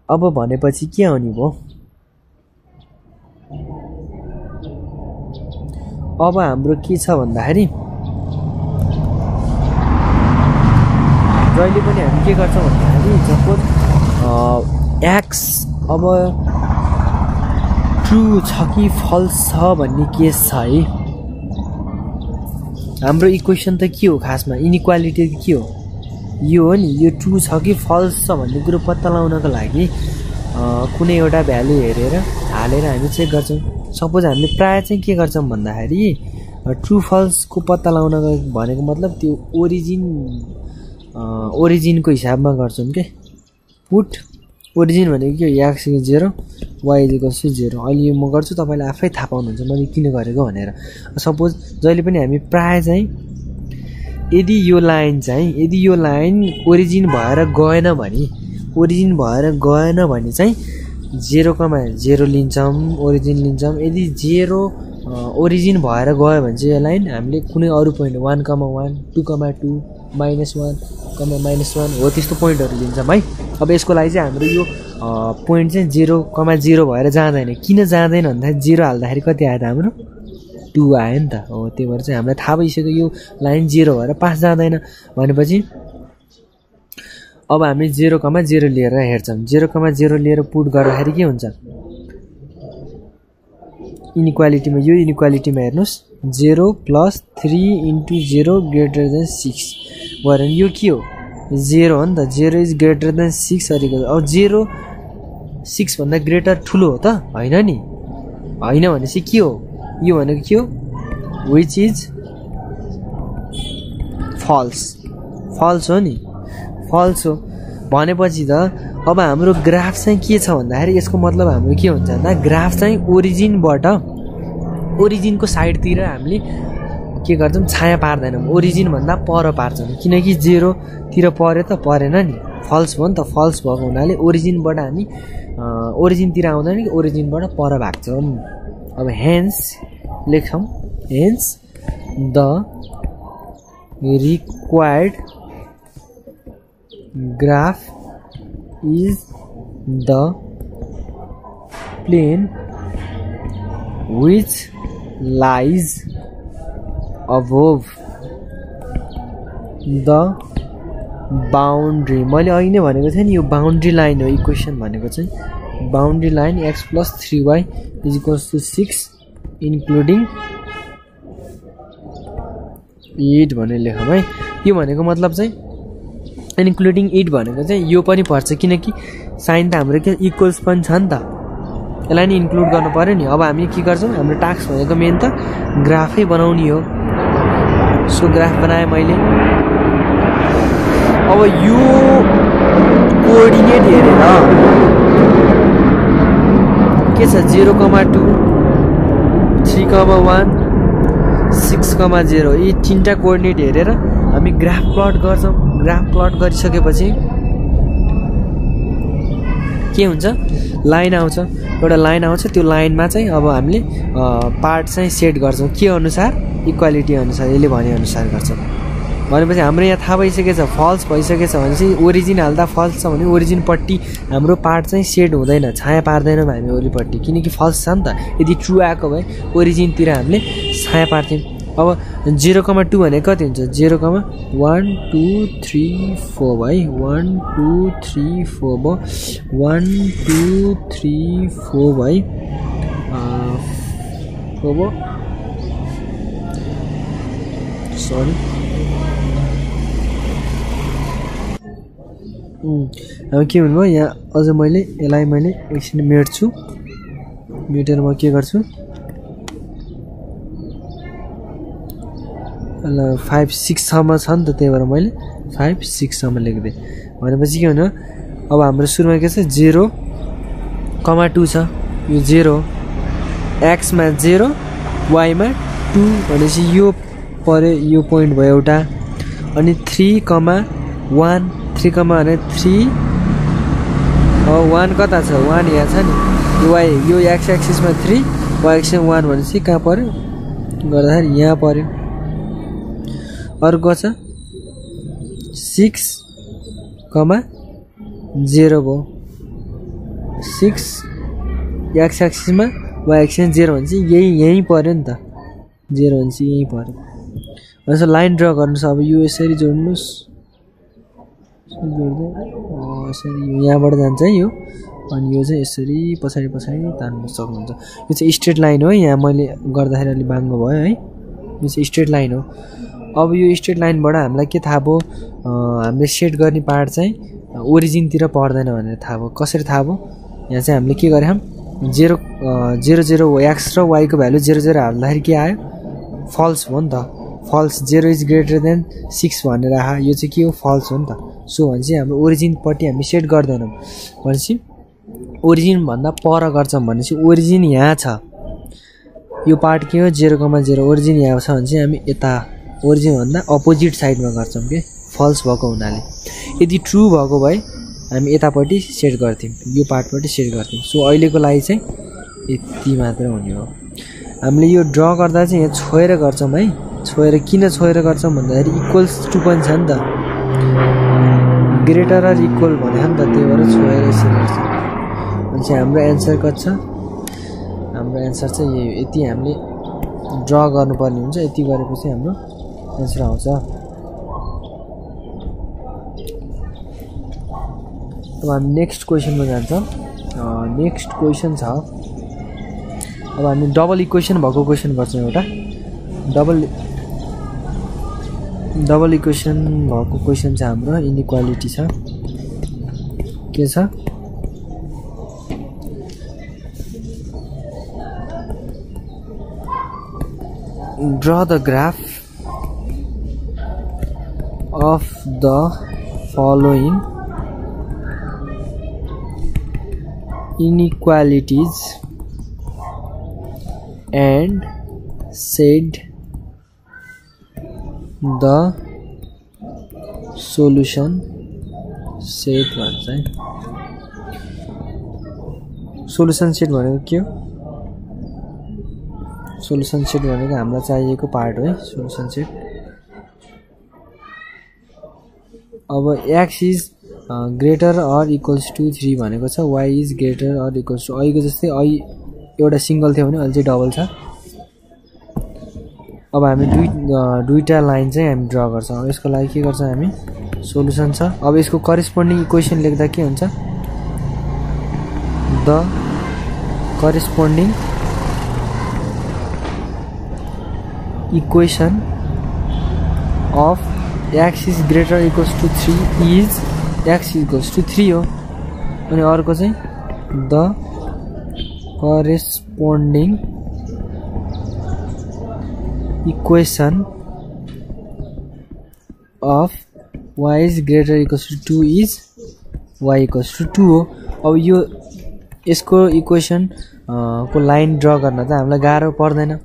अब भनेपछि के आउने भयो? अब हाम्रो के छ भन्दाखेरि जहिले पनि हामी के गर्छौँ भन्दाखेरि सपोज एक्स अब ट्रु छ कि फल्स छ भन्ने केस छ है। हाम्रो इक्वेसन त के हो खासमा? इनिक्वालिटी के हो? यो हो नि यो ट्रु छ कि फल्स छ भन्ने कुरो पत्ता लगाउनको लागि कुनै एउटा भ्यालु हेरेर हालेर हामी चेक गर्छौँ। सपोज हामीले प्रायः चाहिँ के गर्छौँ भन्दाखेरि ट्रु फल्सको पत्ता लगाउन भनेको मतलब त्यो ओरिजिन ओरिजिनको हिसाबमा गर्छौँ के? पुट ओरिजिन भनेको के हो? X zero Y is equals zero अहिले यो म गर्छु तपाईँले आफै थाहा पाउनुहुन्छ मैले किन गरेको भनेर। सपोज जहिले पनि हामी प्रायः चाहिँ यदि यो लाइन चाहिँ यदि यो लाइन ओरिजिन भएर गएन भने ओरिजिन भएर गएन भने चाहिँ जेरोकोमा जेरो लिन्छौँ ओरिजिन लिन्छौँ। यदि जेरो ओरिजिन भएर गयो भने चाहिँ यो लाइन हामीले कुनै अरू point one comma one two comma two minus one comma minus one हो त्यस्तो पोइन्टहरू लिन्छौँ है अब यसको लागि चाहिँ हाम्रो यो पोइन्ट चाहिँ जेरो कमा जिरो भएर जाँदैन। किन जाँदैन भन्दाखेरि जिरो हाल्दाखेरि कति आयो त हाम्रो? टु आयो नि त। हो त्यही भएर चाहिँ हामीलाई थाहा भइसक्यो यो लाइन जिरो भएर पास जाँदैन। भनेपछि अब हामी जेरो कमा जेरो लिएर हेर्छौँ। जेरो कमा जेरो लिएर पुट गर्दाखेरि के हुन्छ? इनिक्वालिटीमा यो इनिक्वालिटीमा हेर्नुहोस्। Zero plus three into zero greater than six गऱ्यो भने यो के हो जेरो हो नि त zero is greater than six auricle अब जेरो सिक्सभन्दा ग्रेटर ठुलो हो त होइन नि होइन भनेपछि के हो यो भनेको के हो विच इज फल्स फल्स हो नि फल्स हो भनेपछि त अब हाम्रो ग्राफ चाहिँ के छ भन्दाखेरि यसको मतलब हाम्रो के हुन्छ भन्दा ग्राफ चाहिँ ओरिजिनबाट ओरिजिनको साइडतिर हामीले के गर्छौँ छाया पार्दैनौँ। ओरिजिनभन्दा पर पार्छौँ किनकि जेरोतिर पऱ्यो त परेन नि। फल्स भयो नि त फल्स भएको हुनाले ओरिजिनबाट हामी ओरिजिनतिर आउँदैन कि ओरिजिनबाट पर भाग्छौँ। अब हेन्स लेखौँ hence the required graph is the plane which lies above the boundary मैले अघि नै भनेको थिएँ नि यो बााउन्ड्री लाइन हो इक्वेसन भनेको चाहिँ। Boundary line X plus three Y is to six including at भनेर लेखौँ है। यो भनेको मतलब चाहिँ इन्क्लुडिङ इट भनेको चाहिँ यो पनि पर्छ। किनकि साइन त हाम्रो के इक्वल्स पनि छ नि त। यसलाई नि इन्क्लुड गर्नु पऱ्यो नि। अब हामी के गर्छौँ? हाम्रो टास्क भनेको मेन त ग्राफै बनाउने हो। सो ग्राफ बनाएँ मैले। अब यो कोअर्डिनेट हेरेर के छ? Zero comma two three comma one six comma zero यी तिनवटा कोअर्डिनेट हेरेर हामी ग्राफ प्लट गर्छौँ। ग्राफ प्लट गरिसकेपछि के हुन्छ? लाइन आउँछ। एउटा लाइन आउँछ। त्यो लाइनमा चाहिँ अब हामीले पार्ट चाहिँ सेट गर्छौँ। के अनुसार? इक्वालिटी अनुसार। यसले भनेअनुसार गर्छौँ। भनेपछि हाम्रो यहाँ थाहा भइसकेछ फल्स भइसकेछ भने चाहिँ ओरिजिन हाल्दा फल्स छ भने ओरिजिनपट्टि हाम्रो पार्ट चाहिँ सेड हुँदैन। छाया पार्दैनौँ हामी वरिपट्टि। किनकि फल्स छ नि त। यदि ट्रु आएको भए ओरिजिनतिर हामीले छाया पार्थ्यौँ। अब जिरो कमा टू भनेको कति हुन्छ? Zero comma one two three four है। वान टू थ्री फोर भयो। वान टू थ्री फोर भाइ फोर भयो। सरी अब के भन्नुभयो? यहाँ अझ मैले यसलाई मैले एकछिन मेट्छु। मेटेर म के गर्छु? फाइभ सिक्ससम्म छ नि त त्यही भएर मैले फाइभ सिक्ससम्म लेखिदिएँ। भनेपछि के भन्नु अब हाम्रो सुरुमा के छ जेरो कमा टू छ। यो जेरो एक्समा जेरो वाइमा टू भनेपछि यो पऱ्यो यो पोइन्ट भयो एउटा। अनि three comma one three comma भने थ्री वान कता छ? वान यहाँ छ नि। वाइ यो एक्स एक्सिसमा थ्री वाइ एक्सिसमा वान भनेपछि कहाँ पऱ्यो गर्दाखेरि यहाँ पऱ्यो अर्को छ। सिक्स कमा जेरो भयो। सिक्स एक्स एक्सिसमा वा एक्सिस जेरो भने चाहिँ यही यहीँ पऱ्यो नि त। जेरो भने चाहिँ यहीँ पऱ्यो भनेपछि लाइन ड्र गर्नुहोस्। अब यो यसरी जोड्नुहोस्। जोड्दै यसरी यहाँबाट जान्छ है यो। अनि यो चाहिँ यसरी पछाडि पछाडि तान्नु सक्नुहुन्छ। यो चाहिँ स्ट्रेट लाइन हो यहाँ मैले गर्दाखेरि अलिक बाङ्गो भयो है। यो चाहिँ स्ट्रेट लाइन हो। अब यो स्ट्रेट लाइनबाट हामीलाई के थाहा भयो? हामीले सेट गर्ने पार्ट चाहिँ ओरिजिनतिर पर्दैन भनेर थाहा भयो। कसरी थाहा भयो? यहाँ चाहिँ हामीले के गरेँ जेरो जेरो जेरो एक्स र वाईको भ्यालु जेरो जेरो हाल्दाखेरि के आयो? फल्स हो नि त। False zero is greater than six भनेर आयो। यो चाहिँ के हो? फल्स हो नि त। सो भनेपछि हाम्रो ओरिजिनपट्टि हामी सेट गर्दैनौँ। भनेपछि ओरिजिनभन्दा पर गर्छौँ। भनेपछि ओरिजिन यहाँ छ। यो पार्ट के हो? जेरोकोमा जेरो ओरिजिन यहाँ छ। भने चाहिँ हामी यता ओरिजिनभन्दा अपोजिट साइडमा गर्छौँ कि? फल्स भएको हुनाले। यदि ट्रु भएको भए हामी यतापट्टि सेट गर्थ्यौँ। यो पार्टपट्टि सेट गर्थ्यौँ। सो अहिलेको लागि चाहिँ यति मात्र हुने हो। हामीले यो ड्र गर्दा चाहिँ यहाँ छोएर गर्छौँ है। छोएर किन छोएर गर्छौँ भन्दाखेरि इक्वल्स टु पनि छ नि त। ग्रेटर र इक्वल भने नि त। त्यही भएर छोएर यसरी गर्छौँ। भनेपछि हाम्रो एन्सर कति छ? हाम्रो एन्सर चाहिँ यही यति हामीले ड्र गर्नुपर्ने हुन्छ। यति गरेपछि हाम्रो एन्सर आउँछ अब हामी नेक्स्ट क्वेसनमा जान्छौँ नेक्स्ट क्वेसन छ अब हामी डबल इक्वेसन भएको क्वेसन गर्छौँ एउटा डबल डबल इक्वेसन भएको क्वेसन चाहिँ हाम्रो इनइक्वालिटी छ के छ draw the graph. The following inequalities and said the solution set भन्छ है सोल्युसन सेट भनेको के हो? सोल्युसन सेट भनेको हामीलाई चाहिएको पार्ट हो है। सोल्युसन सेट अब x is greater or equals to three भनेको छ y is greater or equals to अहिलेको जस्तै अहि एउटा सिङ्गल थियो भने अहिले चाहिँ डबल छ। अब हामी दुई दुईवटा लाइन चाहिँ हामी ड्र गर्छौँ। अब यसको लागि के गर्छौँ हामी? सोल्युसन छ। अब यसको करेस्पोन्डिङ इक्वेसन लेख्दा के हुन्छ? The corresponding equation of x is greater equals to three is x equals to three हो अनि अर्को चाहिँ the corresponding equation of y is greater equals to two is y equals to two हो अब यो यसको इक्वेसन को line draw गर्न त हामीलाई गाह्रो पर्दैन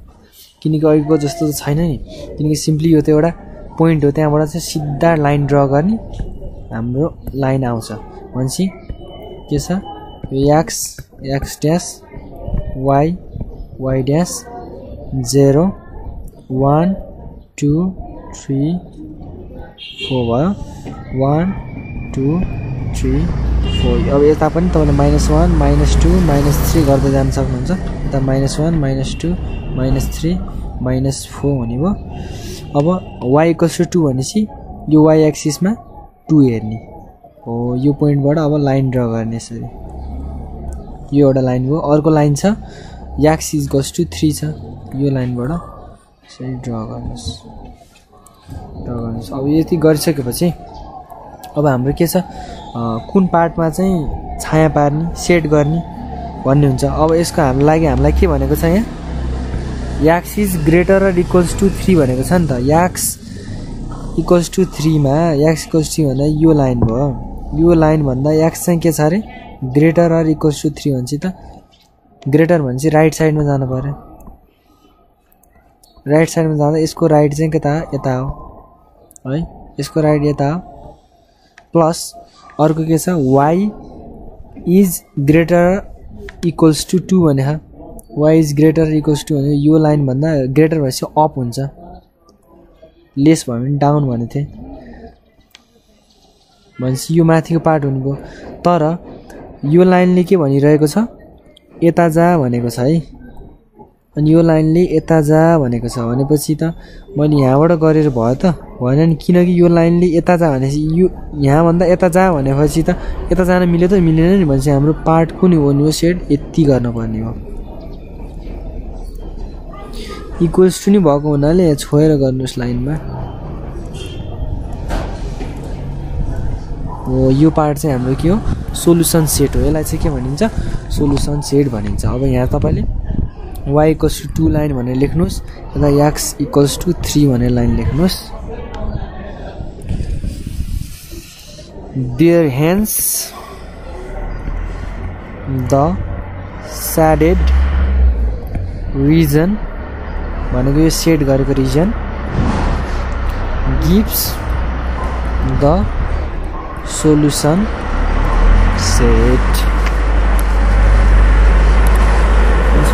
किनकि अहिलेको जस्तो त छैन नि किनकि सिम्पली यो त एउटा पोइन्ट हो त्यहाँबाट चाहिँ सिधा लाइन ड्र गर्ने हाम्रो लाइन आउँछ। भनेपछि के छ? X x dash y y dash zero one two three four भयो। वान टू थ्री फोर अब यता पनि तपाईँले minus one minus two minus three गर्दै जान सक्नुहुन्छ। यता minus one minus two minus three minus four हुने भयो। अब वाइ इक्वल्स टु भनेपछि यो वाइ एक्सिसमा टू हेर्ने। हो यो पोइन्टबाट अब लाइन ड्र गर्ने यसरी। यो एउटा लाइन भयो अर्को लाइन छ याक्स इक्वल्स टु थ्री छ। यो लाइनबाट यसरी ड्र गर्नुहोस्। ड्र गर्नुहोस्। अब यति गरिसकेपछि अब हाम्रो के छ? कुन पार्टमा चाहिँ छाया पार्ने सेट गर्ने भन्ने हुन्छ। अब यसको हाम्रो लागि हामीलाई के भनेको छ यहाँ? याक्स इज़ ग्रेटर र इक्वल्स टु थ्री भनेको छ नि त। X equals to x equals three भन्दा यो लाइन भयो। यो लाइन भन्दा याक्स के अरे? ग्रेटर र इक्वल्स टु थ्री भनेपछि त ग्रेटर भनेपछि राइट साइडमा जानु पऱ्यो। राइट साइडमा जाँदा यसको राइट चाहिँ कता हो। राइट हो। प्लस अर्को y is greater equals to two भने y is greater equals two भने यो लाइनभन्दा ग्रेटर भएपछि अप हुन्छ। लेस भयो भने डाउन भनेको थिएँ। भनेपछि यो माथिको पार्ट हुनुभयो। तर यो लाइनले के भनिरहेको छ? यता जा भनेको छ है। अनि यो लाइनले यता जा भनेको छ। भनेपछि त मैले यहाँबाट गरेर भयो त। भएन नि किनकि यो लाइनले यता जा भनेपछि यो यहाँभन्दा यता जा भनेपछि त यता जान मिल्यो त मिलेन नि। भनेपछि हाम्रो पार्ट कुन हो? नि हो सेड यति गर्नुपर्ने हो। इक्वल्स टु नि भएको हुनाले छोएर गर्नुहोस् लाइनमा। हो यो पार्ट चाहिँ हाम्रो के हो? सोलुसन सेट हो। यसलाई चाहिँ के भनिन्छ? सोलुसन सेट भनिन्छ। अब यहाँ तपाईँले y equals to two line भनेर लेख्नुहोस् यता एक्स इक्वल्स टु थ्री भनेर लाइन लेख्नुहोस्। There hands the shaded region भनेको यो सेट गरेको region gives the solution set.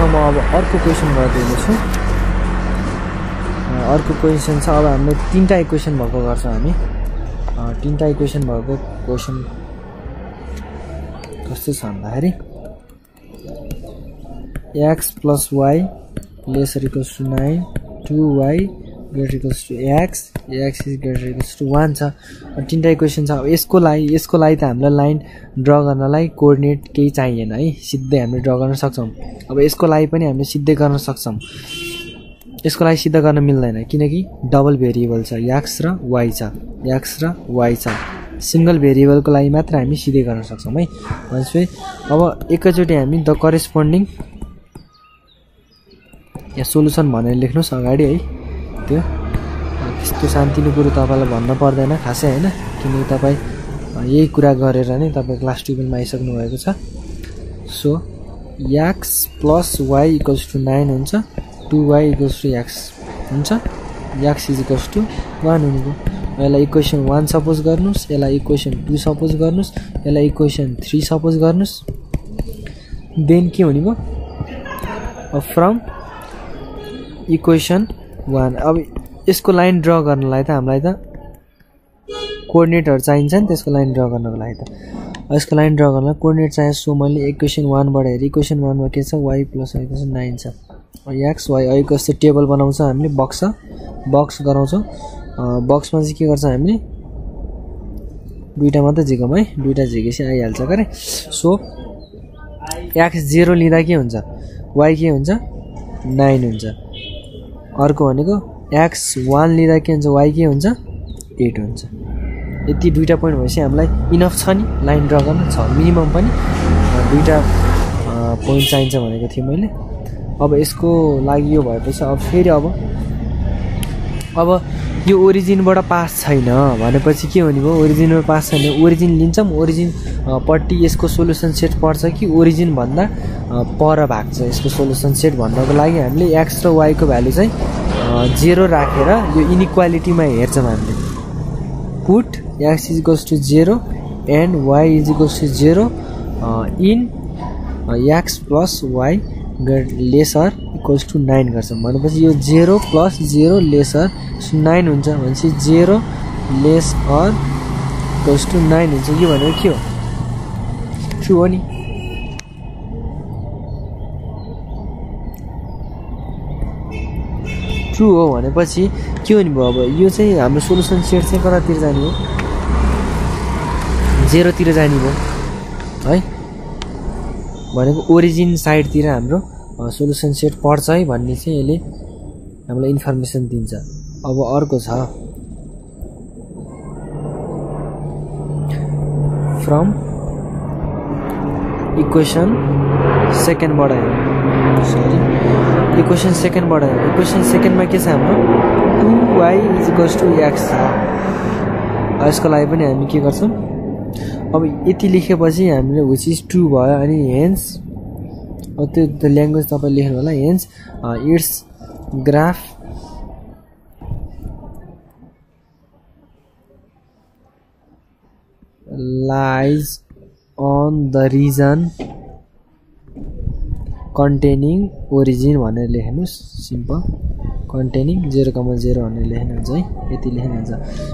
म अब अर्को क्वेसन गरिदिनेछु अर्को क्वेसन छ अब हामीले तिनवटा इक्वेसन भएको गर्छौँ हामी। तिनवटा इक्वेसन भएको क्वेसन कस्तो छ भन्दाखेरि? X plus y to nine two y greater equals to x x is greater equals to one छ तिनवटा इक्वेसन छ। अब यसको लागि यसको लागि त हामीलाई लाइन ड्र गर्नलाई कोअर्डिनेट केही चाहिएन है। सिधै हामीले ड्र गर्न सक्छौँ। अब यसको लागि पनि हामीले सिधै गर्न सक्छौँ। यसको लागि सिद्ध गर्न मिल्दैन किनकि डबल भेरिएबल छ। याक्स र वाइ छ। याक्स र वाइ छ। सिङ्गल भेरिएबलको लागि मात्र हामी सिधै गर्न सक्छौँ है। भनेपछि अब एकैचोटि हामी द करेस्पोन्डिङ या सोल्युसन भनेर लेख्नुहोस् अगाडि है। त्यो त्यस्तो शान्तिलो कुरो तपाईँलाई भन्न पर्दैन खासै होइन किनकि तपाईँ यही कुरा गरेर नै तपाईँ क्लास टुवेल्भमा आइसक्नु भएको छ। So x plus y equals to nine हुन्छ two y equals to x हुन्छ। X is equals to one हुनेको यसलाई इक्वेसन वान सपोज गर्नुहोस् यसलाई इक्वेसन टू सपोज गर्नुहोस् यसलाई इक्वेसन थ्री सपोज गर्नुहोस्। देन के हुने भयो फ्रम इक्वेसन वान अब यसको लाइन ड्र गर्नलाई त हामीलाई त कोअर्डिनेटहरू चाहिन्छ नि त्यसको लाइन ड्र गर्नको लागि त। यसको लाइन ड्र गर्नलाई कोअर्डिनेट चाहियो सो मैले इक्वेसन वानबाट हेरेँ। इक्वेसन वानमा के छ? वाइ प्लस इक्वेसन नाइन छ। एक्स वाइ अहिले कस्तो टेबल बनाउँछ हामीले बक्स बक्स गराउँछौँ। बक्समा चाहिँ के गर्छ हामीले? दुइटा मात्रै झिकौँ है। दुइटा झिकेपछि आइहाल्छ। गरे सो एक्स जेरो लिँदा के हुन्छ? वाइ के हुन्छ? नाइन हुन्छ। अर्को भनेको एक्स वान लिँदा के हुन्छ? वाइ के हुन्छ? एट हुन्छ। यति दुइटा पोइन्ट भएपछि हामीलाई इनफ छ नि? लाइन ड्र गर्न छ। मिनिमम पनि दुइटा पोइन्ट चाहिन्छ भनेको थिएँ मैले। अब यसको लागि यो भएपछि अब फेरि अब अब यो ओरिजिनबाट पास छैन। भनेपछि के हुने भयो? ओरिजिनबाट पास छैन। ओरिजिन लिन्छौँ। ओरिजिन पट्टि यसको सोल्युसन सेट पर्छ कि ओरिजिनभन्दा पर भएको छ यसको सोल्युसन सेट भन्नको लागि हामीले एक्स र वाइको भ्यालु चाहिँ जेरो राखेर यो इनइक्वालिटीमा हेर्छौँ हामीले। Put x is equals to zero and y is equals to zero in x plus y lesser equals to nine गर्छौँ। भनेपछि यो zero plus zero lesser nine हुन्छ। भनेपछि zero less or equals to nine हुन्छ। यो भनेको के हो? ट्रु हो नि? ट्रु हो भनेपछि के हुने भयो? अब यो चाहिँ हाम्रो सोल्युसन सेट चाहिँ कतातिर जाने हो? जेरोतिर जाने भयो। है? भनेको ओरिजिन साइडतिर हाम्रो सोल्युसन सेट पर्छ है भन्ने चाहिँ यसले हामीलाई इन्फर्मेसन दिन्छ। अब अर्को छ। फ्रम इक्वेसन सेकेन्डबाट सरी इक्वेसन सेकेन्डबाट इक्वेसन सेकेन्डमा के छ हाम्रो? Two y is equals to x छ। यसको लागि पनि हामी के गर्छौँ? अब यति लेखेपछि हामीले विच इज ट्रु भयो अनि हेन्स त्यो त्यो ल्याङ्ग्वेज तपाईँ लेख्नु होला hence its graph lies on the region containing origin भनेर लेख्नुहोस्। Simple containing zero comma zero भनेर लेख्नुहुन्छ है। यति लेख्नुहुन्छ।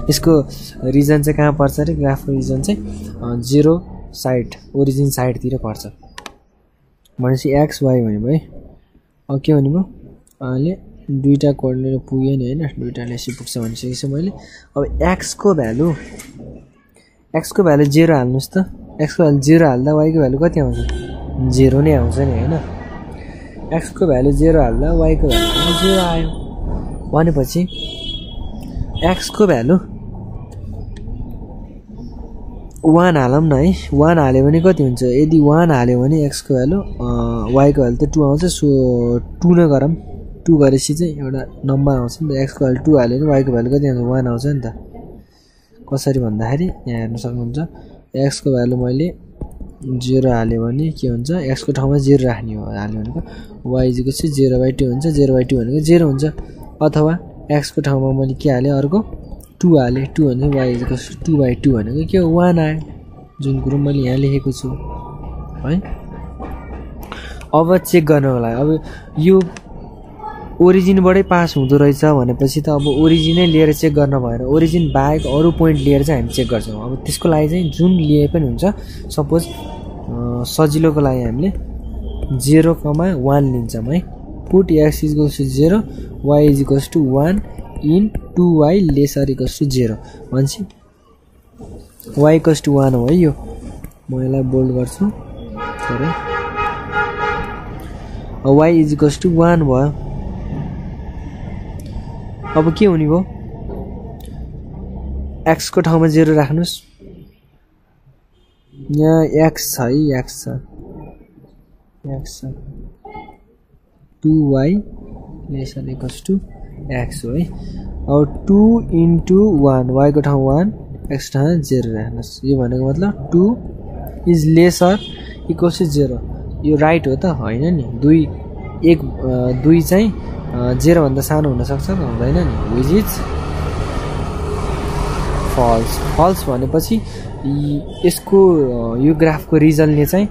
यसको रिजन चाहिँ कहाँ पर्छ अरे ग्राफको रिजन चाहिँ जेरो साइड ओरिजिन साइडतिर पर्छ। भनेपछि एक्स वाइ भन्यो है अब के भन्यो भयो? अहिले दुइटा कोर्डिनेट पुगेन होइन। दुइटाले यसो पुग्छ भनिसकेको छु मैले अब एक्सको भ्यालु एक्सको भ्यालु जेरो हाल्नुहोस् त। एक्सको भ्यालु जेरो हाल्दा वाइको भ्यालु कति आउँछ? जेरो नै आउँछ नि होइन? एक्सको भ्यालु जेरो हाल्दा वाइको भ्यालु जेरो आयो। भनेपछि एक्सको भ्यालु वान हालौँ न है। वान हाल्यो भने कति हुन्छ? यदि वान हाल्यो भने एक्सको भ्यालु वाइको भ्यालु त टू आउँछ। सो टू नै गरौँ। टू गरेपछि चाहिँ एउटा नम्बर आउँछ नि त। एक्सको भ्यालु टू हाल्यो भने वाइको भ्यालु कति आउँछ? वान आउँछ नि त। कसरी भन्दाखेरि यहाँ हेर्न सक्नुहुन्छ। एक्सको भ्यालु मैले जिरो हाल्यो भने के हुन्छ? एक्सको ठाउँमा जिरो राख्ने हो हाल्यो भनेको। वाइजीको चाहिँ जिरो बाई टू हुन्छ। जिरो बाई टू भनेको जिरो हुन्छ। अथवा एक्सको ठाउँमा मैले के हालेँ? अर्को टू हालेँ। टू भने वाइजीको टू बाई टू भनेको के हो? वान आयो। जुन कुरो मैले यहाँ लेखेको छु। है? अब चेक गर्नको लागि अब यो ओरिजिनबाटै पास हुँदो रहेछ भनेपछि त अब ओरिजिनै लिएर चेक गर्न भएन ओरिजिन बाहेक अरू पोइन्ट लिएर चाहिँ हामी चेक गर्छौँ। अब त्यसको लागि चाहिँ जुन लिए पनि हुन्छ सपोज सजिलोको लागि हामीले जेरो कमा वान लिन्छौँ है। Put x equals to zero y equals to one in two y lesser equals to zero भनेपछि वाइ टु वान हो है यो। म यसलाई बोल्ड गर्छु। वाइ इजिकल्स टु वान भयो। अब के हुने भयो? एक्सको ठाउँमा जेरो राख्नुहोस्। यहाँ एक्स छ है एक्स छ। एक्स छ। Two y lesser equals to x हो है। अब टु इन्टु वान वाइको ठाउँ वान एक्स ठाउँ जेरो राख्नुहोस्। यो भनेको मतलब two is lesser equals to zero यो राइट हो त होइन नि? दुई एक दुई चाहिँ जेरोभन्दा सानो हुनसक्छ हुँदैन नि। विच इज फल्स फल्स भनेपछि यसको यो ग्राफको रिजल्टले चाहिँ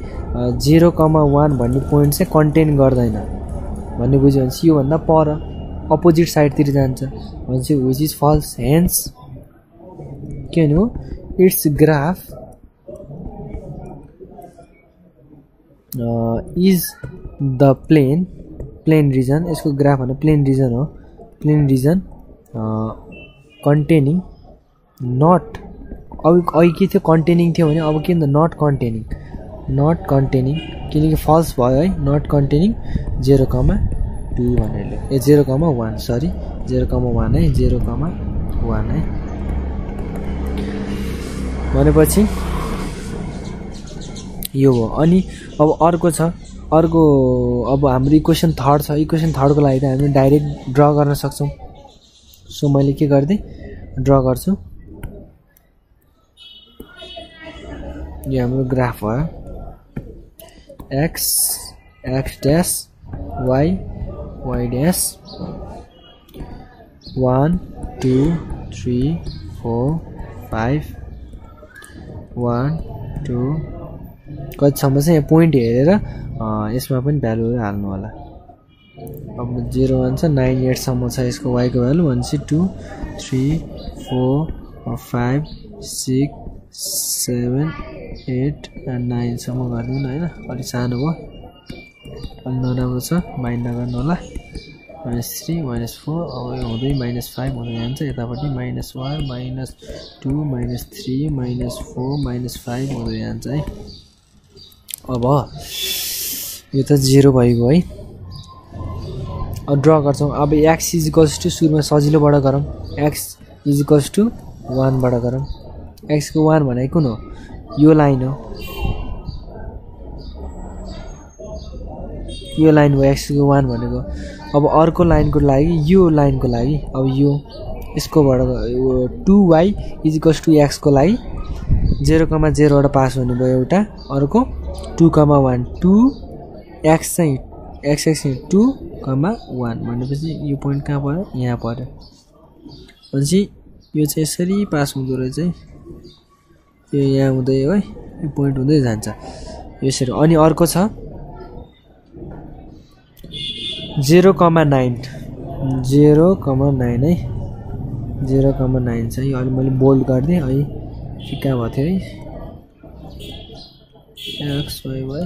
जेरो कमा वान भन्ने पोइन्ट चाहिँ कन्टेन गर्दैन। भन्ने बुझ्यो भने योभन्दा पर अपोजिट साइडतिर जान्छ। भनेपछि विच इज फल्स हेन्स के भन्नु its graph is the plane plane region यसको ग्राफ भने प्लेन रिजन हो। प्लेन रिजन कन्टेनिङ नट अब अघि के थियो? कन्टेनिङ थियो भने अब के भन्दा नट कन्टेनिङ नट कन्टेनिङ किनकि फल्स भयो है। Not containing zero comma two भनेर a zero comma one sorry zero comma one है। जेरो कमा वान है। भनेपछि यो हो। अनि अब अर्को छ। अर्को अब हाम्रो इक्वेसन थर्ड छ इक्वेसन थर्डको लागि त हामी डाइरेक्ट ड्र गर्न सक्छौँ। सो मैले के गरिदिएँ ड्र गर्छु। यो हाम्रो ग्राफ भयो x x dash y y dash one two three four five one two कतिसम्म चाहिँ यहाँ पोइन्ट हेरेर यसमा पनि भ्यालुहरू हाल्नु होला। अब जिरो वान छ नाइन एटसम्म छ यसको वाइको भ्यालु भनेपछि two three four five six seven eight नाइनसम्म गरिदिउँ न होइन अलिक सानो भयो। अलिक नराम्रो छ माइन्ड नगर्नु होला। माइनस थ्री माइनस फोर अब यो हुँदै माइनस फाइभ हुँदै जान्छ यतापट्टि minus one minus two minus three minus four minus five हुँदै जान्छ है। अब यो त जिरो भइगयो है। ड्र गर्छौँ। अब एक्स इजिकल्स टु सुरुमा सजिलोबाट गरौँ। एक्स इजिकल्स टु वानबाट गरौँ। एक्सको वान भनेको कुन हो? यो लाइन हो। यो लाइन हो एक्सको वान भनेको। अब अर्को लाइनको लागि यो लाइनको लागि अब यो यसकोबाट टु वाइ इजिकल्स टु एक्सको लागि जेरो कमा जेरोबाट पास हुनुभयो एउटा अर्को। Two comma one two x चाहिँ x x two comma one भनेपछि यो पोइन्ट कहाँ पऱ्यो? यहाँ पऱ्यो। भनेपछि यो चाहिँ यसरी पास हुँदो रहेछ है। यो यहाँ हुँदै है यो पोइन्ट हुँदै जान्छ। यसरी अनि अर्को छ। Zero comma nine. Zero comma nine है। जेरो कमा नाइन छ है। अहिले मैले बोल्ड गरिदिएँ है। फिक्का भएको थियो है। X y y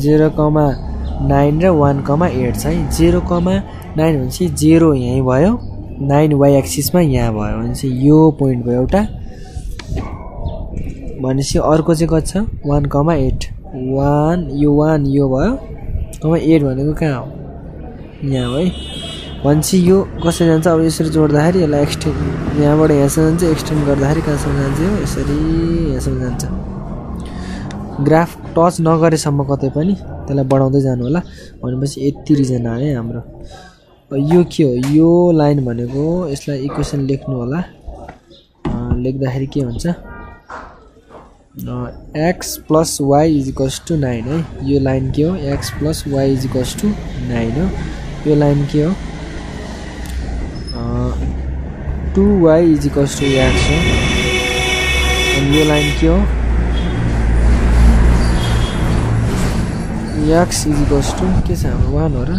zero comma nine र वान कमा एट छ है। जेरो कमा नाइन भनेपछि जेरो यहीँ भयो। नाइन वाइ एक्सिसमा यहाँ भयो भनेपछि यो पोइन्ट भयो एउटा। भनेपछि अर्को चाहिँ कति छ? वान कमा एट वान यो वान यो भयो। कमा एट भनेको कहाँ हो? यहाँ हो है। भनेपछि यो कसरी जान्छ? अब यसरी जोड्दाखेरि यसलाई एक्सटेन्ड यहाँबाट यहाँसम्म जान्छ एक्सटेन्ड गर्दाखेरि कहाँसम्म जान्छ? यसरी यहाँसम्म जान्छ। ग्राफ टच नगरेसम्म कतै पनि त्यसलाई बढाउँदै जानु होला भनेपछि यति रिजन आयो हाम्रो। यो के हो? यो लाइन भनेको यसलाई इक्वेसन लेख्नु होला। लेख्दाखेरि के हुन्छ? X plus y is equals to nine है। यो लाइन के हो? X plus y is equals to nine हो। यो लाइन के हो? Two y is equals to x हो। अनि यो लाइन के हो? एक्स इज इक्वल्स टु के छ हाम्रो वान हो र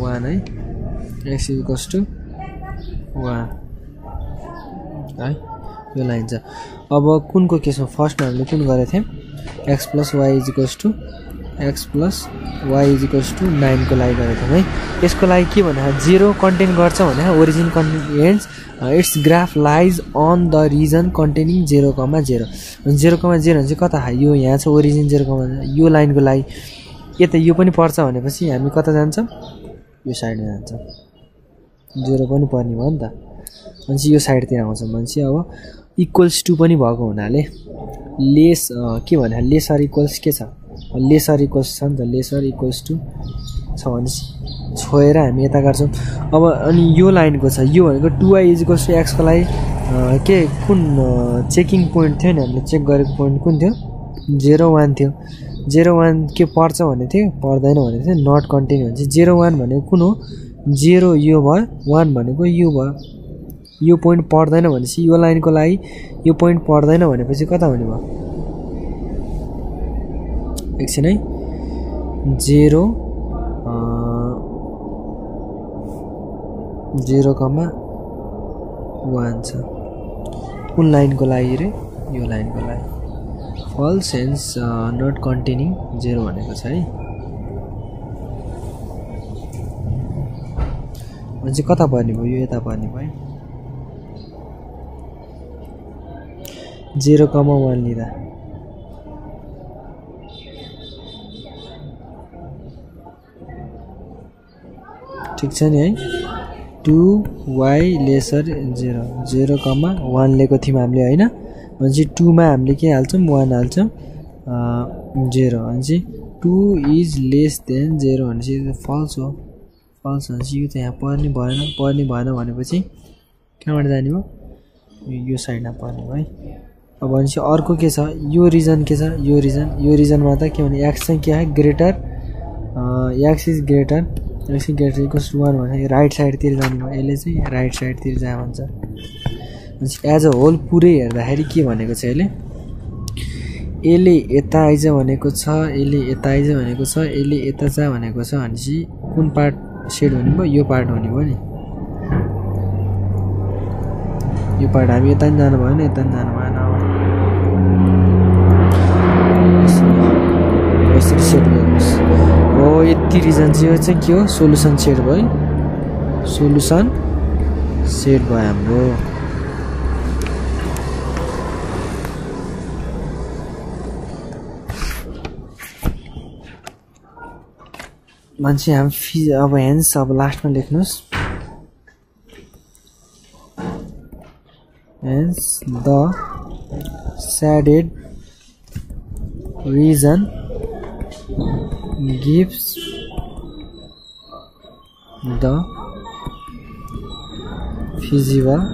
वान है x is equals to one है यो लाइन छ अब कुनको केसमा फर्स्टमा हामीले कुन गरेको थियौँ x plus y is equals to x plus y is equals to नाइनको लागि गरेको थियौँ है यसको लागि के भन्दा जिरो कन्टेन गर्छ भने origin contains its graph lies on the region containing zero comma zero zero comma zero भने चाहिँ कता यो यहाँ छ ओरिजिन जेरो कमा यो लाइनको लागि यता यो पनि पर्छ भनेपछि हामी कता जान्छौँ? यो साइडमा जान्छौँ। जेरो पनि पर्ने भयो नि त। भनेपछि यो साइडतिर आउँछ। भनेपछि अब इक्वल्स टू पनि भएको हुनाले लेस के भने लेसर इक्वल्स के छ? लेसर इक्वल्स छ नि त। लेसर इक्वल्स टू छ भनेपछि छोएर हामी यता गर्छौँ। अब अनि यो लाइनको छ। यो भनेको टु आई इजिकल्स टु एक्सको लागि के कुन चेकिङ पोइन्ट थियो नि? हामीले चेक गरेको पोइन्ट कुन थियो? जेरो वान थियो। जेरो वान के पर्छ भनेको थियो पर्दैन भनेको थियो नट कन्टिन्यू भने चाहिँ जेरो वान भनेको कुन हो? जेरो यो भयो वान भनेको यो भयो। यो पोइन्ट पर्दैन भनेपछि यो लाइनको लागि यो पोइन्ट पर्दैन भनेपछि कता हुने भयो? एकछिन है? जेरो जेरो कमा वान छ। कुन लाइनको लागि रे? यो लाइनको लागि। फल सेन्स नट कन्टेनिङ जेरो भनेको छ है। भने चाहिँ कता पर्ने भयो? यो यता पर्ने भयो। जेरो कमा वान लिँदा। ठिक छ नि है। Two y lesser zero. Zero comma one लिएको थियौँ हामीले होइन? भनेपछि टुमा हामीले के हाल्छौँ? वान हाल्छौँ। जेरो भनेपछि two is less than zero भनेपछि फल्स हो। फल्स भनेपछि यो त यहाँ पर्ने भएन पर्ने भएन भनेपछि कहाँबाट जाने हो? यो साइडमा पर्ने भयो है। अब भनेपछि अर्को के छ? यो रिजन के छ? यो रिजन यो रिजनमा त के भने एक्स चाहिँ के है? Greater x is greater x is greater equals one भने राइट साइडतिर जाने भयो यसले चाहिँ राइट साइडतिर जा भन्छ। एज अ होल पुरै हेर्दाखेरि के भनेको छ यसले? यसले यता आइज भनेको छ यसले यता आइज भनेको छ यसले यता जा भनेको छ भनेपछि कुन पार्ट सेड हुने भयो? यो पार्ट हुने भयो नि। यो पार्ट हामी यता पनि जानु भएन यता पनि जानु भएन यसरी सेट गर्नुहोस्। हो यति रिजन चाहिँ यो चाहिँ के हो? सोलुसन सेट भयो सोलुसन सेट भयो हाम्रो। मान्छे हामी फि अब हेन्स अब लास्टमा लेख्नुहोस्। Hence the shaded reason gives the feasible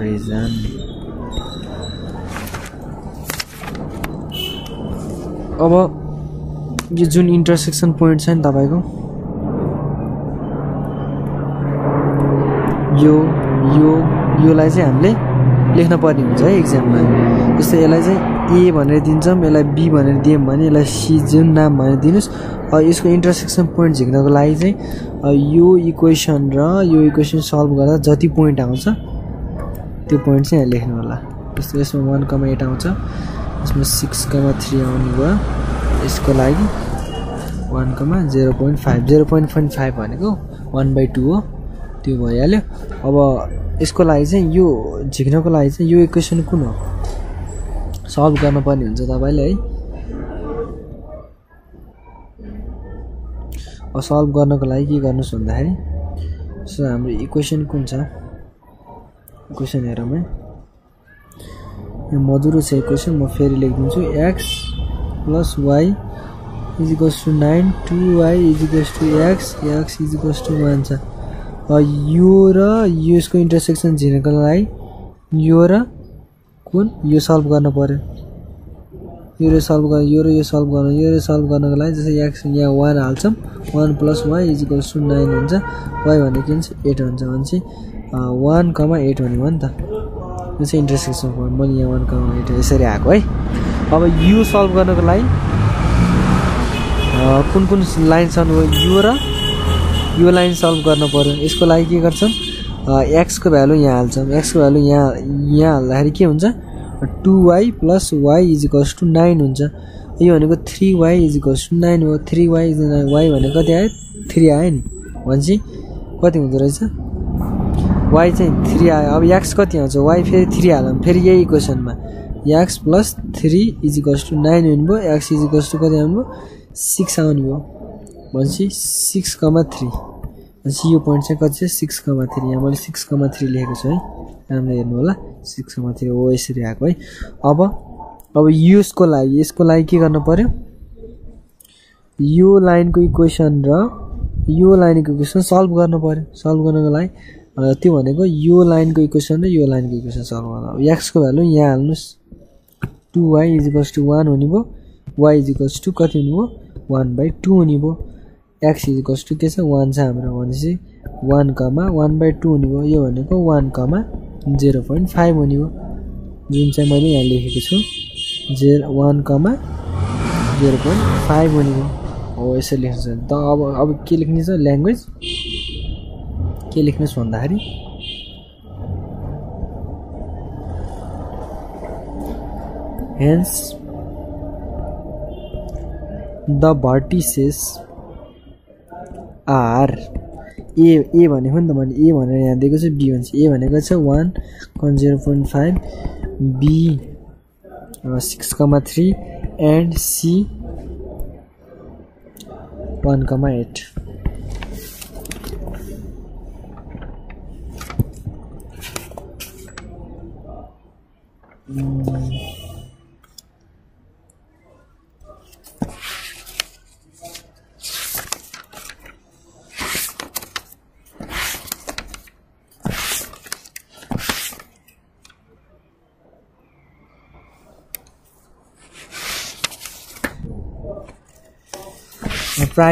reason. अब यो जुन इन्टरसेक्सन पोइन्ट छ नि तपाईँको? यो यो योलाई चाहिँ हामीले लेख्न पर्ने हुन्छ है इक्जाममा जस्तै यसलाई चाहिँ ए भनेर दिन्छौँ यसलाई बी भनेर दियौँ भने यसलाई सी जुन नाम भनेर दिनुहोस्। यसको इन्टरसेक्सन पोइन्ट झिक्नको लागि चाहिँ यो इक्वेसन र यो इक्वेसन सल्भ गर्दा जति पोइन्ट आउँछ त्यो पोइन्ट चाहिँ लेख्नु होला। जस्तो यसमा वान कमा एट आउँछ यसमा सिक्स कमा थ्री आउने भयो। यसको लागि one comma zero point five zero point point five भनेको वान बाई टू हो। त्यो भइहाल्यो। अब यसको लागि चाहिँ यो झिक्नको लागि चाहिँ यो इक्वेसन कुन हो? सल्भ गर्नुपर्ने हुन्छ तपाईँले है। अब सल्भ गर्नको लागि के गर्नुहोस् भन्दाखेरि सो हाम्रो इक्वेसन कुन छ? इक्वेसन हेरौँ है। यो मधुरो छ इक्वेसन म फेरि लेखिदिन्छु। X plus y is equals to nine two y is equals to x x is equals to one छ यो र यसको इन्टरसेक्सन झिनेको लागि यो र कुन यो सल्भ गर्नु पऱ्यो यो र सल्भ गर्नु यो र यो सल्भ गर्नु यो र सल्भ गर्नको लागि जस्तै एक्स यहाँ वान हाल्छौँ। One plus y is equals to nine हुन्छ। वाइ भनेको एट हुन्छ? भनेपछि वान कमा एट भन्यो भयो नि त। यो चाहिँ इन्टरसेक्सन पोइन्ट मैले यहाँ वान कमा एट यसरी आएको है। अब यु सल्भ गर्नको लागि कुन कुन लाइन छन् यो र यो लाइन सल्भ गर्नु पऱ्यो यसको लागि के गर्छौँ एक्सको भ्यालु यहाँ हाल्छौँ एक्सको भ्यालु यहाँ यहाँ हाल्दाखेरि के हुन्छ? Two y plus y is equals to nine हुन्छ। यो भनेको three y is equals to nine हो। थ्री वाइ इज वाइ भनेको कति आयो? थ्री आयो नि। भनेपछि कति हुँदो रहेछ? वाइ चाहिँ थ्री आयो। अब एक्स कति आउँछ? वाइ फेरि थ्री हालौँ। फेरि यही इक्वेसनमा x plus three is equals to nine हुनुभयो। एक्स इज इक्वल्स टु कति आउनुभयो? सिक्स आउने भयो भनेपछि सिक्स कमा थ्री भनेपछि यो पोइन्ट चाहिँ कति छ? सिक्स कमा थ्री यहाँ मैले सिक्स कमा थ्री लेखेको छु है। राम्रो हेर्नु होला। सिक्स कमा थ्री हो यसरी आएको है। अब अब यसको लागि यसको लागि के गर्नु पऱ्यो यो लाइनको इक्वेसन र यो लाइनको इक्वेसन सल्भ गर्नु पऱ्यो सल्भ गर्नको लागि त्यो भनेको यो लाइनको इक्वेसन र यो लाइनको इक्वेसन सल्भ गर्नु एक्सको भ्यालु यहाँ हाल्नुहोस्। Two y is equals to one हुने भयो। वाइ इज इक्वल्स टु कति हुने भयो? वान बाई टू हुने भयो। एक्स इज इक्वल्स टु के छ? वान छ हाम्रो भनेपछि one comma one by two हुने भयो। यो भनेको one comma zero point five हुने भयो। जुन चाहिँ मैले यहाँ लेखेको छु zero one comma zero point five हुने भयो। हो यसरी लेख्नु छ त। अब अब के लेख्ने छ? ल्याङ्ग्वेज लेख्नुहोस् भन्दाखेरि hence the vertices are A A भनेको नि त मैले ए भनेर यहाँ दिएको छु बी भन्छ ए भनेको छ one comma zero point five B six comma three and C one comma eight प्रायः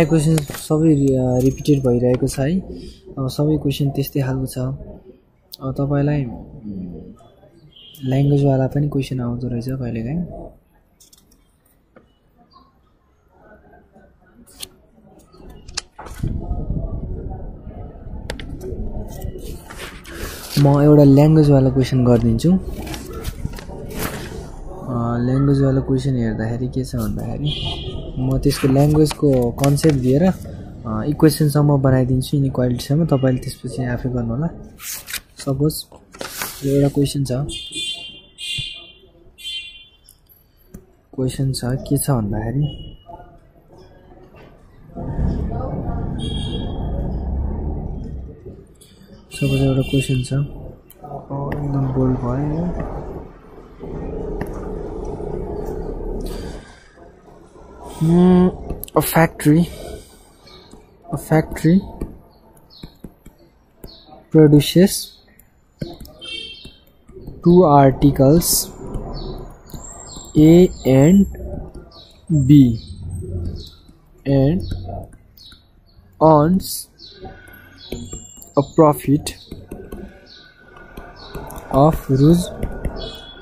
क्वेसन सबै रिपिटेड भइरहेको छ है। अब सबै क्वेसन त्यस्तै खालको छ। तपाईँलाई ल्याङ्ग्वेजवाला पनि क्वेसन आउँदो रहेछ कहिलेकाहीँ। म एउटा ल्याङ्ग्वेजवाला क्वेसन गरिदिन्छु। ल्याङ्ग्वेजवाला क्वेसन हेर्दाखेरि के छ भन्दाखेरि म त्यसको ल्याङ्ग्वेजको कन्सेप्ट दिएर इक्वेसनसम्म बनाइदिन्छु इनइक्वालिटीसम्म तपाईँले त्यसपछि आफै गर्नु होला सपोज यो एउटा क्वेसन छ। क्वेसन छ के छ भन्दाखेरि सपोज एउटा क्वेसन छ एकदम बोल्ड भयो a factory a factory produces two articles a and b. And earns a profit of rupees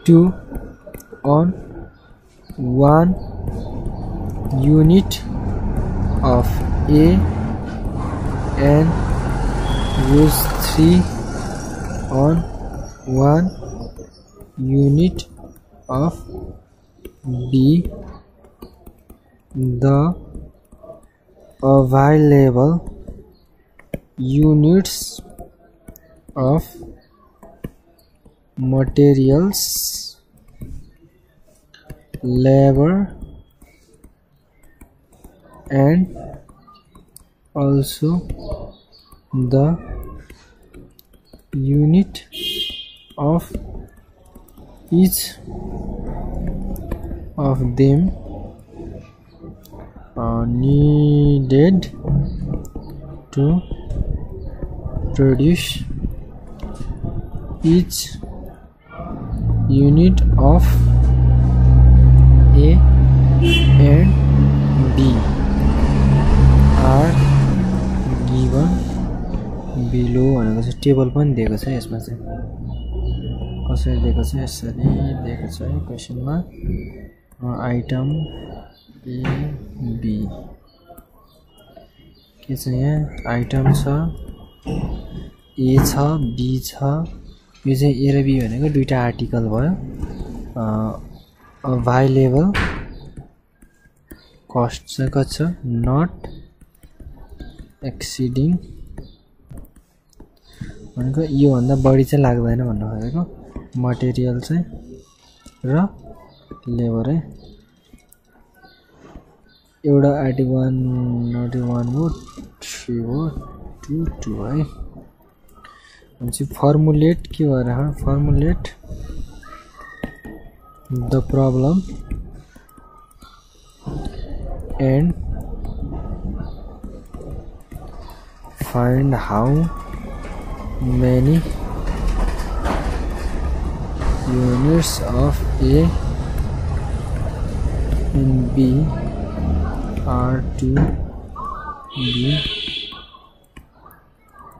2 on one unit of A and use 3 on 1 unit of B the available units of materials labor and also the unit of each of them uh, needed to produce each unit of A and B are given below भनेको चाहिँ table पनि दिएको छ यसमा चाहिँ कसरी दिएको छ यसरी दिएको छ है क्वेसनमा आइटम एबी के छ यहाँ? आइटम छ ए छ बी छ। यो चाहिँ ए र बी भनेको दुइटा आर्टिकल भयो। भाइलेबल कस्ट चाहिँ कति छ नट एक्सिडिङ भनेको योभन्दा बढी चाहिँ लाग्दैन भन्नु खोजेको मटेरियल चाहिँ र लेबर है। एउटा आर्टिक वान आर्टिक वान हो थ्री हो टू टू है। भनेपछि फर्मुलेट के formulate the problem and find how many units of A and B are to be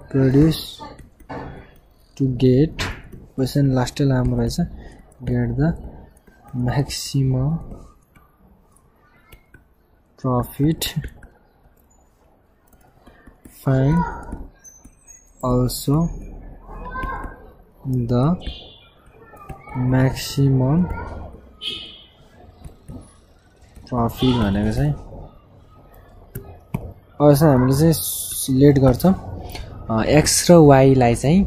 produced to get question last लामो रहेछ get the maximum profit find also the maximum profit भनेको चाहिँ। अब यसमा हामीले चाहिँ लेट गर्छौँ। एक्स र वाइलाई चाहिँ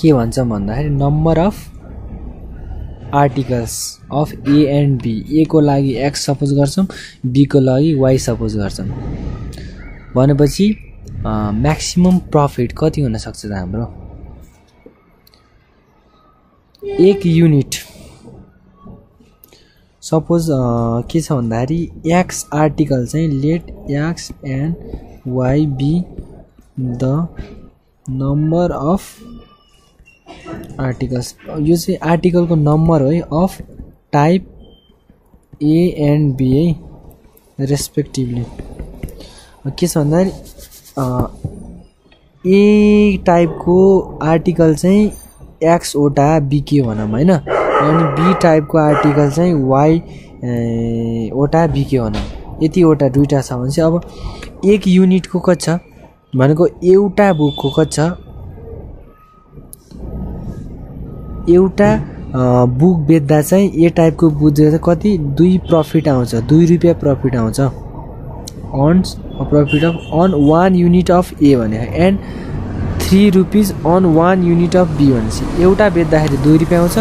के भन्छौँ भन्दाखेरि number of articles of A and B A को लागि एक्स सपोज गर्छौँ बीको लागि वाइ सपोज गर्छौँ। भनेपछि म्याक्सिमम् प्रफिट कति हुनसक्छ त हाम्रो? एक युनिट सपोज के छ भन्दाखेरि एक्स आर्टिकल चाहिँ let x and y be the number of articles यो चाहिँ आर्टिकलको नम्बर हो है of type A and B है रेस्पेक्टिभली के छ भन्दाखेरि ए टाइपको आर्टिकल चाहिँ एक्सवटा बिके भनौँ होइन? अनि बी टाइपको आर्टिकल चाहिँ वाइ वटा बिके भनौँ यतिवटा दुइटा छ भने चाहिँ अब एक युनिटको कति छ? भनेको एउटा बुकको कति छ? एउटा बुक बेच्दा चाहिँ ए टाइपको बुक कति? दुई प्रफिट आउँछ दुई रुपियाँ प्रफिट आउँछ। Earns profit of on one unit of A भने and three rupees on one unit of B भनेपछि एउटा बेच्दाखेरि दुई रुपियाँ आउँछ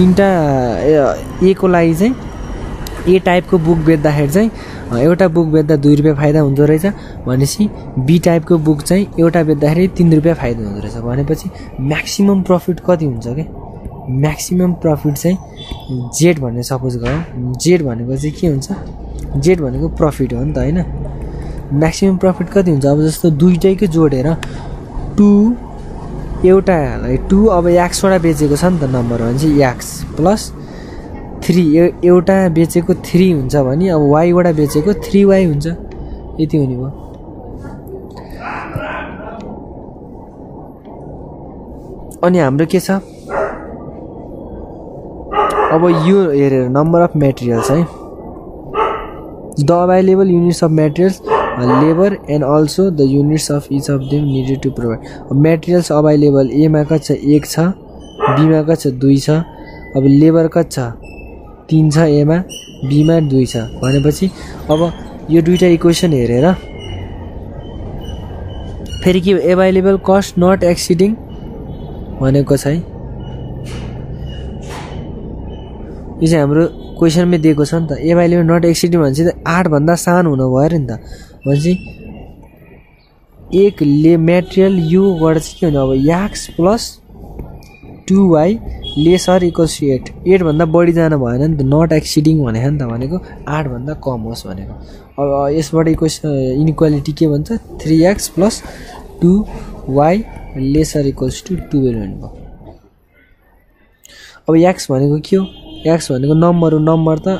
तिनवटा को लागि चाहिँ ए टाइपको बुक बेच्दाखेरि चाहिँ एउटा बुक बेच्दा दुई रुपियाँ फाइदा हुँदो रहेछ भनेपछि बी टाइपको बुक चाहिँ एउटा बेच्दाखेरि तिन रुपियाँ फाइदा हुँदो रहेछ भनेपछि म्याक्सिमम् प्रफिट कति हुन्छ कि? म्याक्सिमम् प्रफिट चाहिँ जेड भन्ने सपोज गरौँ। जेड भनेको चाहिँ के हुन्छ? जेड भनेको प्रफिट हो नि त होइन? म्याक्सिमम् प्रफिट कति हुन्छ? अब जस्तो दुइटैकै जोडेर टु एउटालाई टु अब एक्सवटा बेचेको छ नि त नम्बर भने चाहिँ एक्स प्लस थ्री एउटा बेचेको थ्री हुन्छ भने अब वाइबाट बेचेको थ्री वाइ हुन्छ। यति हुने भयो। अनि हाम्रो के छ? अब यो हेरेर नम्बर अफ मेटेरियल्स है। The available units of materials labour and also the units of each of them needed to provide materials available एमा कति छ एक छ बीमा कति छ दुई छ अब लेबर कति छ तिन छ एमा बीमा दुई छ भनेपछि अब यो दुइटा इक्वेसन हेरेर फेरि के एभाइलेबल कस्ट नट एक्सिडिङ भनेको छ है यो चाहिँ हाम्रो क्वेसनमै दिएको छ नि त एभाइलेबल नट एक्सिडिङ भनेपछि त आठभन्दा सानो हुनु भयो अरे नि त भनेपछि एक ले मेटेरियल युबाट चाहिँ के हुन्छ अब x plus two y lesser equals to eight एटभन्दा बढी जानु भएन नि त नट एक्सिडिङ भनेको नि त भनेको आठभन्दा कम होस् भनेको। अब यसबाट इक्वेसन इनइक्वालिटी के भन्छ? Three x plus two y lesser equals to twelve भनेको। अब एक्स भनेको के हो? एक्स भनेको नम्बर हो नम्बर त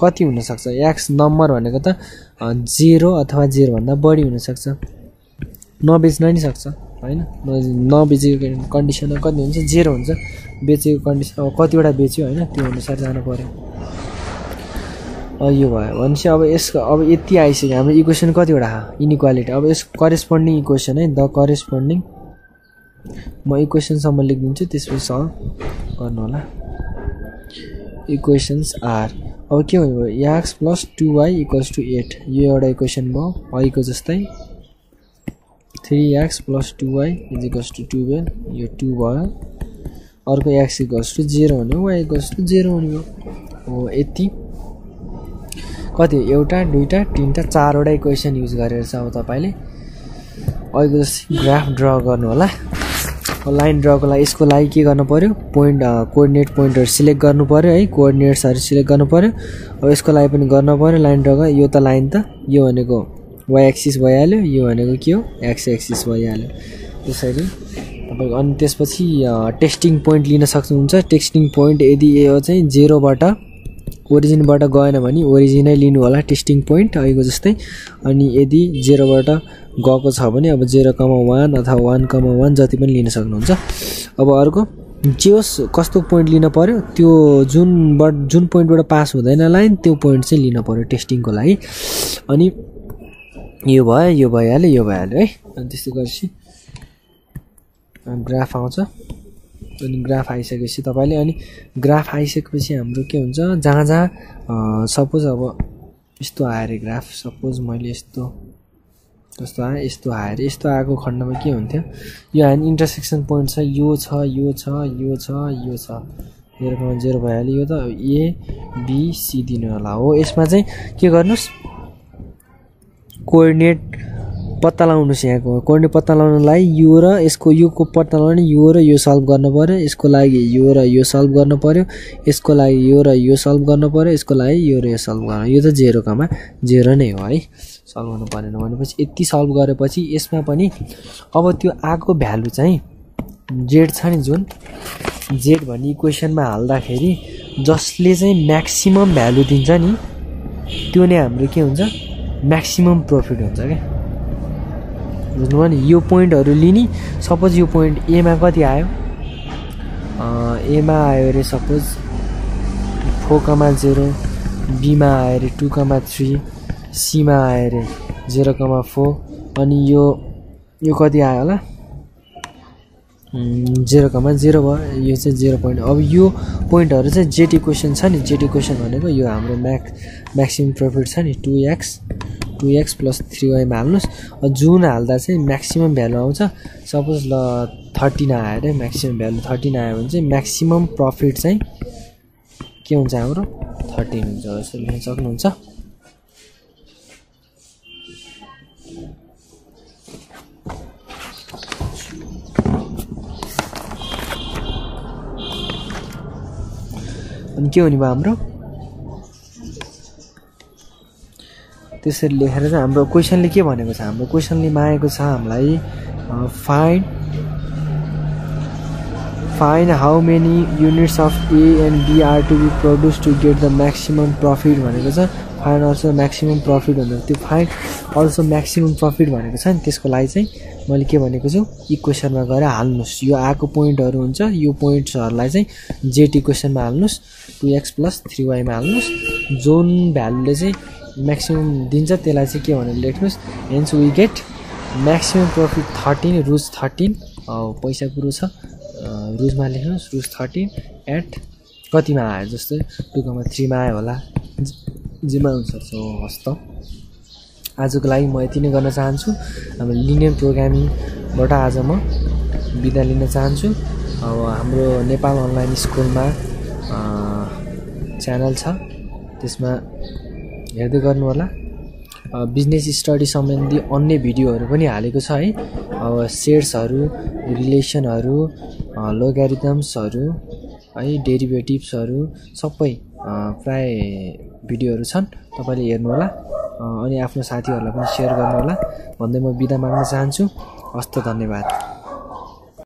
कति हुनसक्छ? एक्स नम्बर भनेको त जेरो अथवा जेरोभन्दा बढी हुनसक्छ। नबेच्न नि सक्छ होइन? नबेचेको कन्डिसनमा कति हुन्छ? जेरो हुन्छ। बेचेको कन्डिसन कतिवटा बेच्यो होइन? त्यो अनुसार जानु पऱ्यो यो भयो। भनेपछि अब यसको अब यति आइसक्यो। हाम्रो इक्वेसन कतिवटा इनइक्वालिटी अब यस करेस्पोन्डिङ इक्वेसन है? द करेस्पोन्डिङ म इक्वेसनसम्म लेखिदिन्छु त्यसपछि सल्भ गर्नु होला। इक्वेसन्स आर अब के भन्नुभयो x plus two y equals to eight यो एउटा इक्वेसन भयो वाइको जस्तै three x plus two y is equals to twelve यो टु भयो अर्को एक्स इक्वल्स टु जेरो हुने वाइ इक्वल्स टु जेरो हुने भयो हो। यति कति एउटा दुइटा तिनवटा चारवटा इक्वेसन युज गरेर चाहिँ अब तपाईँले। अहिलेको जस्तै ग्राफ ड्र गर्नु होला। लाइन ड्रको लागि यसको लागि के गर्नु पऱ्यो पोइन्ट कोअर्डिनेट पोइन्टहरू सिलेक्ट गर्नु पऱ्यो है? कोअर्डिनेट्सहरू सिलेक्ट गर्नु पऱ्यो अब यसको लागि पनि गर्नु पऱ्यो लाइन ड्रको यो त लाइन त यो भनेको वाइ एक्सिस भइहाल्यो यो भनेको के हो? एक्स एक्सिस भइहाल्यो। त्यसरी। तपाईँको अनि त्यसपछि टेस्टिङ पोइन्ट लिन सक्नुहुन्छ। टेस्टिङ पोइन्ट यदि यो चाहिँ जेरोबाट ओरिजिनबाट गएन भने ओरिजिनै लिनु होला। टेस्टिङ पोइन्ट अहिलेको जस्तै। अनि यदि जेरोबाट गएको छ भने अब जेरो कमा वान अथवा वान कमा वान जति पनि लिन सक्नुहुन्छ। अब अर्को जे होस् कस्तो पोइन्ट लिन पऱ्यो त्यो जुनबाट जुन पोइन्टबाट पास हुँदैन लाइन त्यो पोइन्ट चाहिँ लिन पऱ्यो टेस्टिङको लागि। अनि यो भयो यो भइहाल्यो यो भइहाल्यो है। अनि त्यस्तो गरेपछि ग्राफ आउँछ। अनि ग्राफ आइसकेपछि तपाईँले अनि ग्राफ आइसकेपछि हाम्रो के हुन्छ जहाँ जहाँ सपोज अब यस्तो आयो अरे ग्राफ सपोज मैले यस्तो जस्तो आयो यस्तो आयो अरे यस्तो आएको खण्डमा के हुन्थ्यो? यो हामी इन्टरसेक्सन पोइन्ट छ यो छ यो छ यो छ यो छ। जेरो जेरो भइहाल्यो। यो त ए बिसी दिनु होला हो। यसमा चाहिँ के गर्नुहोस्? कोअर्डिनेट पत्ता लगाउनुहोस् यहाँको। कोअर्डिनेट पत्ता लगाउनलाई यो र यसको योको पत्ता लगाउने यो र यो सल्भ गर्नु पऱ्यो यसको लागि यो र यो सल्भ गर्नु पऱ्यो यसको लागि यो र यो सल्भ गर्नु पऱ्यो यसको लागि यो र यो सल्भ गर्नु यो त जेरोकामा जेरो नै हो है। सल्भ गर्नु परेन भनेपछि यति सल्भ गरेपछि यसमा पनि अब त्यो आएको भ्यालु चाहिँ जेड छ नि जुन? जेड भन्ने इक्वेसनमा हाल्दाखेरि जसले चाहिँ म्याक्सिमम् भ्यालु दिन्छ नि त्यो नै हाम्रो के हुन्छ? म्याक्सिमम् प्रफिट हुन्छ क्या। बुझ्नुभयो नि? यो पोइन्टहरू लिने सपोज यो पोइन्ट एमा कति आयो? एमा आयो अरे सपोज फोर कमा जेरो बीमा आयो अरे टु कमा थ्री। सीमा आयो अरे जेरो कमा फोर अनि यो यो कति आयो होला? जेरो कमा जेरो भयो यो चाहिँ जेरो पोइन्ट अब यो पोइन्टहरू चाहिँ जेटी क्वेसन छ नि। जेटी क्वेसन भनेको यो हाम्रो म्याक्स म्याक्सिमम् प्रफिट छ नि। Two x two x plus three वाइमा हाल्नुहोस्। जुन हाल्दा चाहिँ म्याक्सिमम् भ्यालु आउँछ सपोज ल थर्टिन आयो अरे म्याक्सिमम् भ्यालु थर्टिन आयो भने चाहिँ म्याक्सिमम् प्रफिट चाहिँ के हुन्छ हाम्रो? थर्टिन हुन्छ यसरी लेख्न सक्नुहुन्छ। अनि के हुने भयो हाम्रो। त्यसरी लेखेर चाहिँ हाम्रो क्वेसनले के भनेको छ? हाम्रो क्वेसनले मागेको छ हामीलाई fine fine how many units of A and B are to be produce to get the maximum profit भनेको छ। फाइन अल्सो म्याक्सिमम् प्रफिट भनेर त्यो फाइन अल्सो म्याक्सिमम् प्रफिट भनेको छ नि त्यसको लागि चाहिँ मैले के भनेको छु इक्वेसनमा गएर हाल्नुहोस्। यो आएको पोइन्टहरू हुन्छ यो पोइन्ट्सहरूलाई चाहिँ जेट इक्वेसनमा हाल्नुहोस् टु एक्स प्लस थ्री वाईमा हाल्नुहोस्। जुन भ्यालुले चाहिँ म्याक्सिमम् दिन्छ त्यसलाई चाहिँ के भनेर लेख्नुहोस्? Hence we get maximum profit thirteen rupees thirteen पैसा कुरो छ रुजमा लेख्नुहोस् रुज थर्टिन एट कतिमा आयो जस्तै टु कमा थ्रीमा आयो होला। जेमा अनुसार छ हस् त आजको लागि म यति नै गर्न चाहन्छु। अब लिनियर प्रोग्रामिङबाट आज म बिदा लिन चाहन्छु। अब हाम्रो नेपाल अनलाइन स्कुलमा च्यानल छ। त्यसमा हेर्दै गर्नु होला बिजनेस स्टडी सम्बन्धी अन्य भिडियोहरू पनि हालेको छ है। अब सेयर्सहरू रिलेसनहरू लोगारिदम्सहरू है डेरिभेटिभ्सहरू सबै प्राय भिडियोहरू छन्। तपाईँले हेर्नुहोला। अनि आफ्नो साथीहरूलाई पनि सेयर गर्नुहोला। भन्दै म बिदा माग्न चाहन्छु। हस्त धन्यवाद।